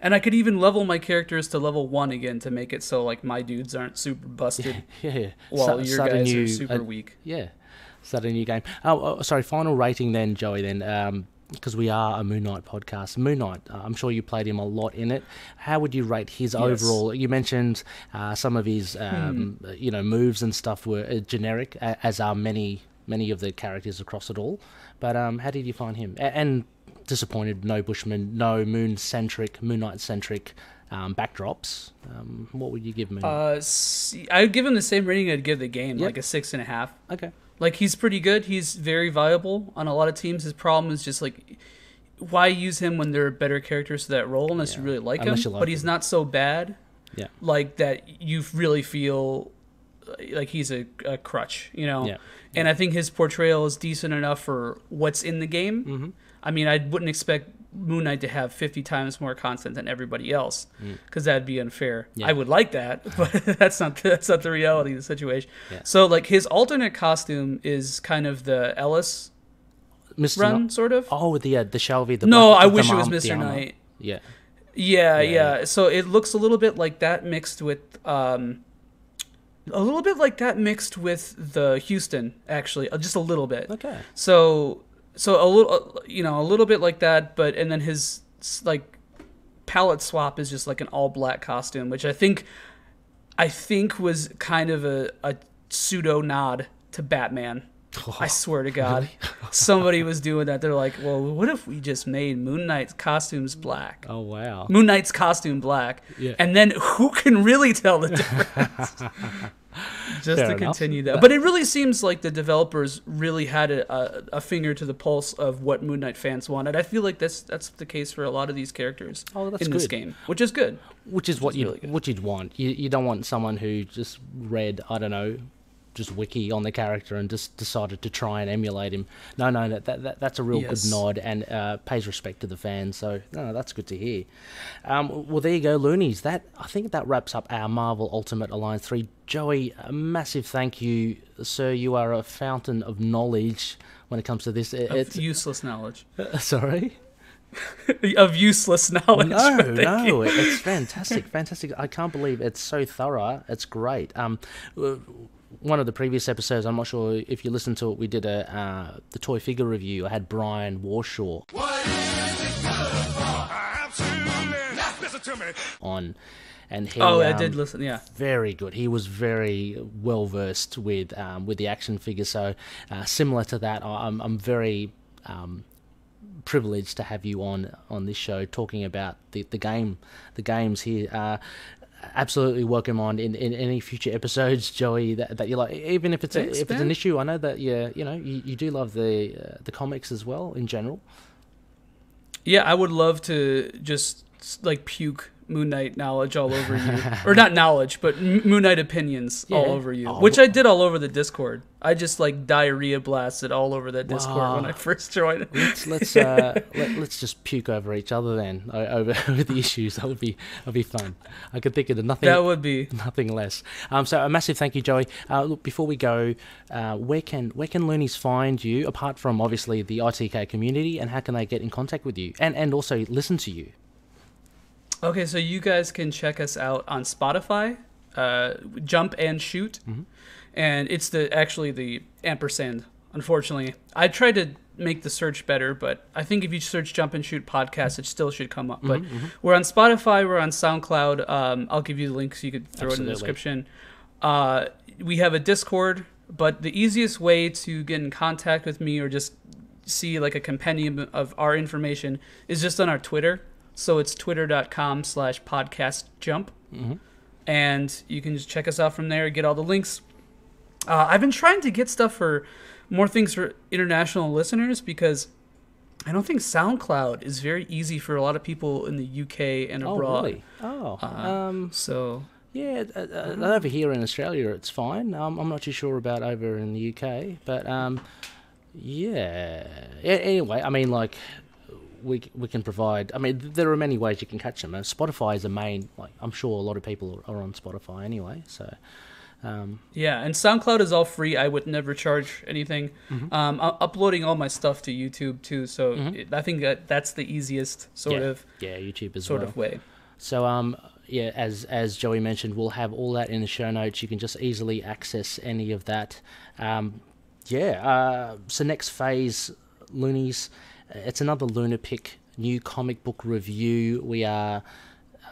And I could even level my characters to level one again to make it so like my dudes aren't super busted, Yeah, yeah. while Start- your guys new- are super a- weak. Yeah, start a new game. Oh, oh sorry. Final rating then, Joey. Then, because we are a Moon Knight podcast. Moon Knight. Uh, I'm sure you played him a lot in it. How would you rate his Yes. Hmm. overall? You mentioned uh, some of his, um, you know, moves and stuff were uh, generic, as are many many of the characters across it all. But um, how did you find him? A- and disappointed, no Bushman, no Moon centric, Moon Knight centric. Um, backdrops. Um, what would you give Moon? Uh, I'd give him the same rating I'd give the game, Yep. like a six and a half. okay. Like he's pretty good. He's very viable on a lot of teams. His problem is just like why use him when there are better characters for that role unless you really like Unless him. like but he's not so bad Yeah. like that you really feel like he's a, a crutch, you know. Yeah. And I think his portrayal is decent enough for what's in the game. Mm-hmm. I mean, I wouldn't expect Moon Knight to have 50 times more content than everybody else because that'd be unfair. I would like that, but that's not that's not the reality of the situation. Yeah. So like his alternate costume is kind of the Ellis Mr. run Knight- sort of. Oh, the uh, the Shalvey. The no, I the wish it was Mr. Knight. Yeah. Yeah, Yeah, yeah, So it looks a little bit like that mixed with um a little bit like that mixed with the Huston actually, uh, just a little bit. Okay. So so a little uh, you know, a little bit like that, but and then his like palette swap is just like an all black costume, which I think I think was kind of a, a pseudo nod to Batman. I swear to God, somebody was doing that. They're like, "Well, what if we just made Moon Knight's costumes black?" Oh wow. Moon Knight's costume black, Yeah. and then who can really tell the difference? Just Fair to enough. continue that, but it really seems like the developers really had a, a, a finger to the pulse of what Moon Knight fans wanted. I feel like that's that's the case for a lot of these characters Oh, in this good. game, which is good. Which is what you really what you'd want. You you don't want someone who just read I don't know, just wiki on the character and just decided to try and emulate him. No, no, that, that, that that's a real Yes. good nod and uh, pays respect to the fans. So no, that's good to hear. Um, well, there you go, Loonies. That I think that wraps up our Marvel Ultimate Alliance three. Joey, a massive thank you, sir. You are a fountain of knowledge when it comes to this. It- It's useless knowledge, sorry. of useless knowledge. No, no, it's fantastic, fantastic. I can't believe it's so thorough. It's great. Um, uh, one of the previous episodes, I'm not sure if you listened to it. We did a uh, the toy figure review. I had Brian Warshaw on, and he. Oh, I um, did listen. Yeah, very good. He was very well versed with um, with the action figure. So uh, similar to that, I'm I'm very um, privileged to have you on on this show talking about the, the game, the games here. Uh, absolutely welcome on in, in any future episodes, Joey. That, that you like, even if it's Thanks, a, if it's an issue. I know that you you know you, you do love the uh, the comics as well in general. yeah. I would love to just like puke Moon Knight knowledge all over you, or not knowledge, but M- Moon Knight opinions all over you, Oh, which I did all over the Discord. I just like diarrhea blasted all over that Discord when I first joined. Let's let's uh, let, let's just puke over each other then over over the issues. That would be that would be fun. I could think of nothing. That would be. nothing less. Um, so a massive thank you, Joey. Uh, look, before we go, uh, where can where can loonies find you apart from obviously the ITK community, and how can they get in contact with you and and also listen to you? Okay, so you guys can check us out on Spotify, uh, Jump and Shoot, and it's the actually the ampersand. Unfortunately, I tried to make the search better, but I think if you search Jump and Shoot podcast, it still should come up. But we're on Spotify, we're on SoundCloud. Um, I'll give you the links. You could throw it in the description. Uh, we have a Discord, but the easiest way to get in contact with me or just see like a compendium of our information is just on our Twitter. So it's twitter.com slash podcast jump. And you can just check us out from there, get all the links. Uh, I've been trying to get stuff for more things for international listeners because I don't think SoundCloud is very easy for a lot of people in the UK and abroad. Oh, abroad. really? Oh, Uh, um, So yeah. Uh, uh, over here in Australia, it's fine. Um, I'm not too sure about over in the UK, but um, yeah. Anyway, I mean, like. We, we can provide. I mean, there are many ways you can catch them. And Spotify is a main. Like, I'm sure a lot of people are on Spotify anyway. So, um, Yeah, and SoundCloud is all free. I would never charge anything. Mm-hmm. Um, I'm uploading all my stuff to YouTube too, so it, I think that that's the easiest sort yeah, of yeah, YouTube as sort well. of way. So um yeah, as as Joey mentioned, we'll have all that in the show notes. You can just easily access any of that. Um, yeah. Uh, so next phase, Loonies. Uh, It's another Lunar Pick new comic book review. We are.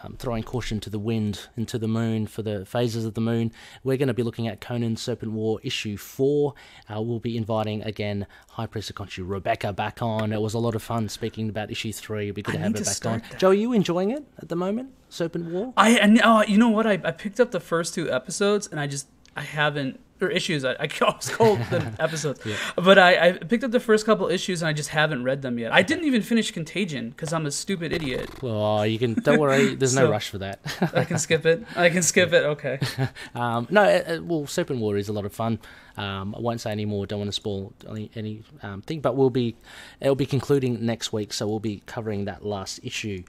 Um, throwing caution to the wind and to the moon for the phases of the moon. We're going to be looking at Conan Serpent War issue four. Uh, we'll be inviting again High Priest of Khonshu Rebecca back on. It was a lot of fun speaking about issue three. It'd be good I to have her back on. that. Joe, are you enjoying it at the moment? Serpent War? I and oh, you know what? I, I picked up the first two episodes, and I just I haven't or issues. I, I always call them episodes, but I, I picked up the first couple issues, and I just haven't read them yet. I didn't even finish Contagion because I'm a stupid idiot. Oh, you can. Don't worry. There's no rush for that. I can skip it. I can skip it. Okay. um, no, uh, uh, well, Serpent War is a lot of fun. Um, I won't say any more. Don't want to spoil any, any um, thing, but we'll be it'll be concluding next week, so we'll be covering that last issue.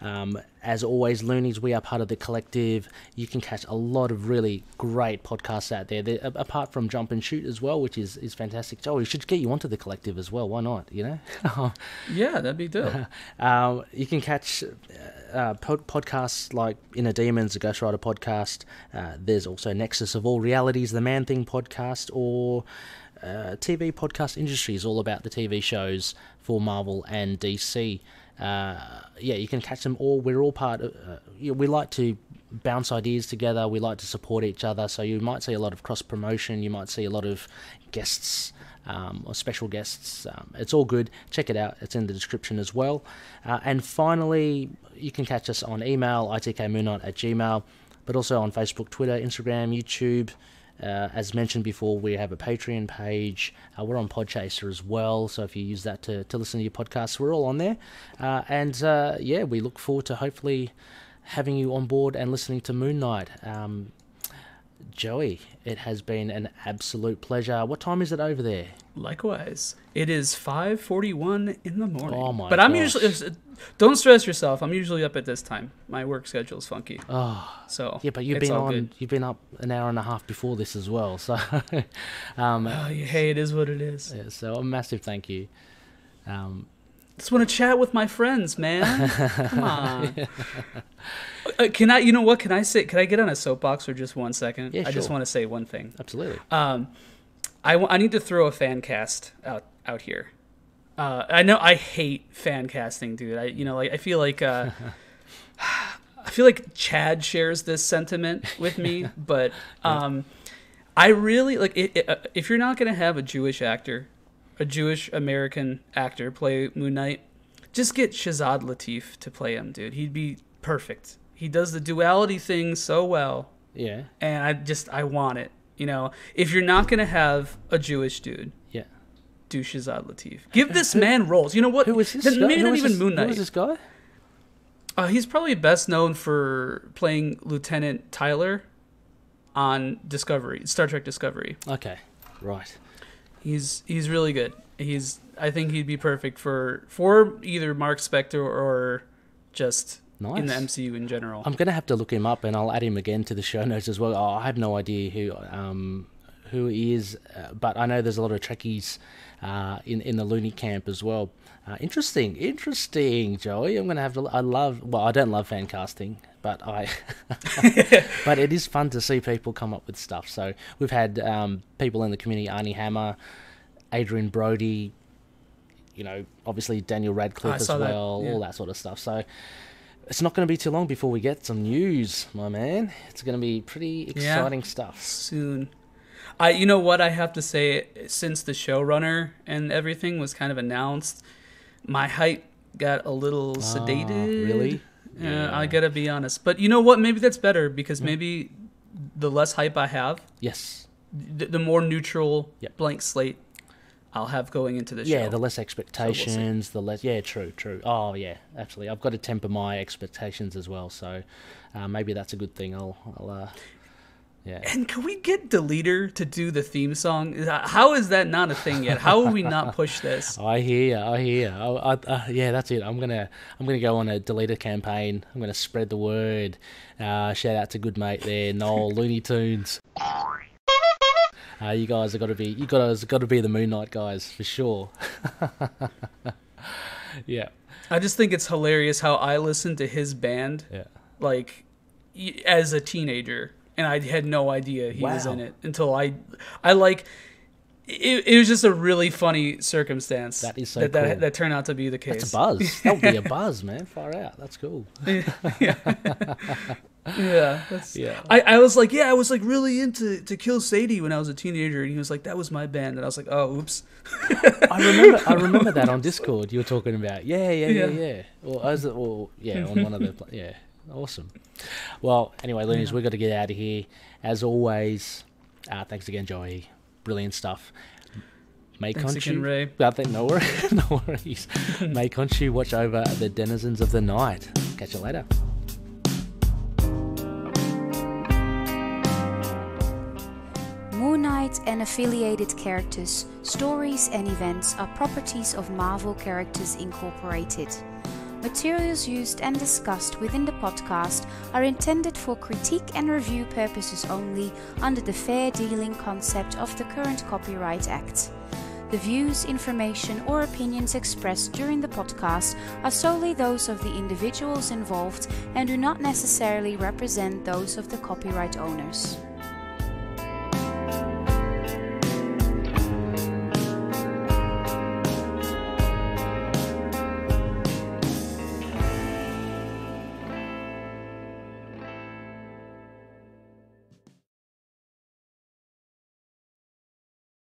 Um, as always, Loonies, we are part of the collective. You can catch a lot of really great podcasts out there. They're, apart from Jump and Shoot as well, which is, is fantastic. Oh, we should get you onto the collective as well. Why not? You know. yeah, that'd be dope. um, you can catch uh, pod- podcasts like Inner Demons, the Ghost Rider podcast. Uh, there's also Nexus of All Realities, the Man Thing podcast, or uh, TV podcast industry is all about the TV shows for Marvel and DC uh, yeah, you can catch them all. We're all part of. Uh, we like to bounce ideas together. We like to support each other. So you might see a lot of cross promotion. You might see a lot of guests. Um, or special guests. Um, it's all good. Check it out. It's in the description as well. Uh, and finally, you can catch us on email, itkmoonnight at gmail, but also on Facebook, Twitter, Instagram, YouTube, uh, as mentioned before, we have a Patreon page. Uh, we're on Podchaser as well, so if you use that to, to listen to your podcasts, we're all on there. Uh, and uh, yeah, we look forward to hopefully having you on board and listening to Moon Knight. Um, Joey, it has been an absolute pleasure. What time is it over there? Likewise, it is five forty-one in the morning. Oh my! But I'm gosh. usually. Don't stress yourself. I'm usually up at this time. My work schedule is funky. Oh, so yeah, but you've been on. good. You've been up an hour and a half before this as well. So, um, Oh, hey, it is what it is. yeah, so a massive thank you. Um, Just want to chat with my friends, man. Come on. Uh, can I? You know what? Can I say? Can I get on a soapbox for just one second? Yeah, I just want to say one thing. absolutely. Um, I, w- I need to throw a fan cast out out here. Uh, I know I hate fan casting, dude. I you know like I feel like uh, I feel like Chad shares this sentiment with me, but um, I really like it, it, uh, if you're not gonna have a Jewish actor, a Jewish American actor play Moon Knight, just get Shazad Latif to play him, dude. He'd be perfect. He does the duality thing so well Yeah. and I just I want it. You know, if you're not gonna have a Jewish dude. Do Shazad Latif, give this man roles. You know what? Who was this? Guy? Maybe Who not even this- Moon Who Knight. was this guy? Uh, he's probably best known for playing Lieutenant Tyler on Discovery, Star Trek Discovery. Okay. Right. He's he's really good. He's I think he'd be perfect for for either Mark Spector or just Nice. in the MCU in general. I'm gonna have to look him up, and I'll add him again to the show notes as well. Oh, I have no idea who um, who he is, uh, but I know there's a lot of Trekkies uh, in in the Looney camp as well. Uh, interesting, interesting, Joey. I'm gonna have to. I love. Well, I don't love fan casting, but I. but it is fun to see people come up with stuff. So we've had um, people in the community: Armie Hammer, Adrien Brody. You know, obviously Daniel Radcliffe I as saw that, well, yeah. all that sort of stuff. So it's not going to be too long before we get some news, my man. It's going to be pretty Yeah. exciting stuff. soon. I you know what I have to say since the showrunner and everything was kind of announced, my hype got a little sedated. Ah, really? Yeah, I gotta be honest. But you know what? Maybe that's better because maybe the less hype I have, Yes. the, the more neutral Yep. blank slate I'll have going into the Yeah, show. the less expectations, the less. Yeah, true, true. Oh, yeah, absolutely. I've got to temper my expectations as well, so uh, maybe that's a good thing. I'll, I'll uh, yeah. and can we get Deleter to do the theme song? How is that not a thing yet? How will we not push this? I hear, you, I hear. I, I, uh, yeah, that's it. I'm gonna, I'm gonna go on a deleter campaign. I'm gonna spread the word. Uh, shout out to good mate there, Noel Looney Tunes. Uh, you guys have got to be, you guys got to be the Moon Knight guys for sure. yeah, I just think it's hilarious how I listened to his band yeah. like y- as a teenager and I had no idea he was in it until I I like it, it was just a really funny circumstance That is so that, that, cool. that turned out to be the case. That's a buzz. That would be a buzz, man. Far out. That's cool. Yeah, that's, Yeah. I, I was like, yeah, I was like really into to Kill Sadie when I was a teenager, and he was like, that was my band, and I was like, oh, oops. I remember, I remember that on Discord. You were talking about, yeah, yeah, yeah, Yeah. yeah. Well, as well, yeah, on one of the, yeah, awesome. Well, anyway, Loonies, we've got to get out of here. As always, uh, thanks again, Joey. Brilliant stuff. May Thanks Khonshu, again, Rey. I think no worries, no worries. May Khonshu watch over the denizens of the night. Catch you later. Moon Knight and affiliated characters, stories, and events are properties of Marvel Characters Incorporated. Materials used and discussed within the podcast are intended for critique and review purposes only under the fair dealing concept of the current Copyright Act. The views, information, or opinions expressed during the podcast are solely those of the individuals involved and do not necessarily represent those of the copyright owners.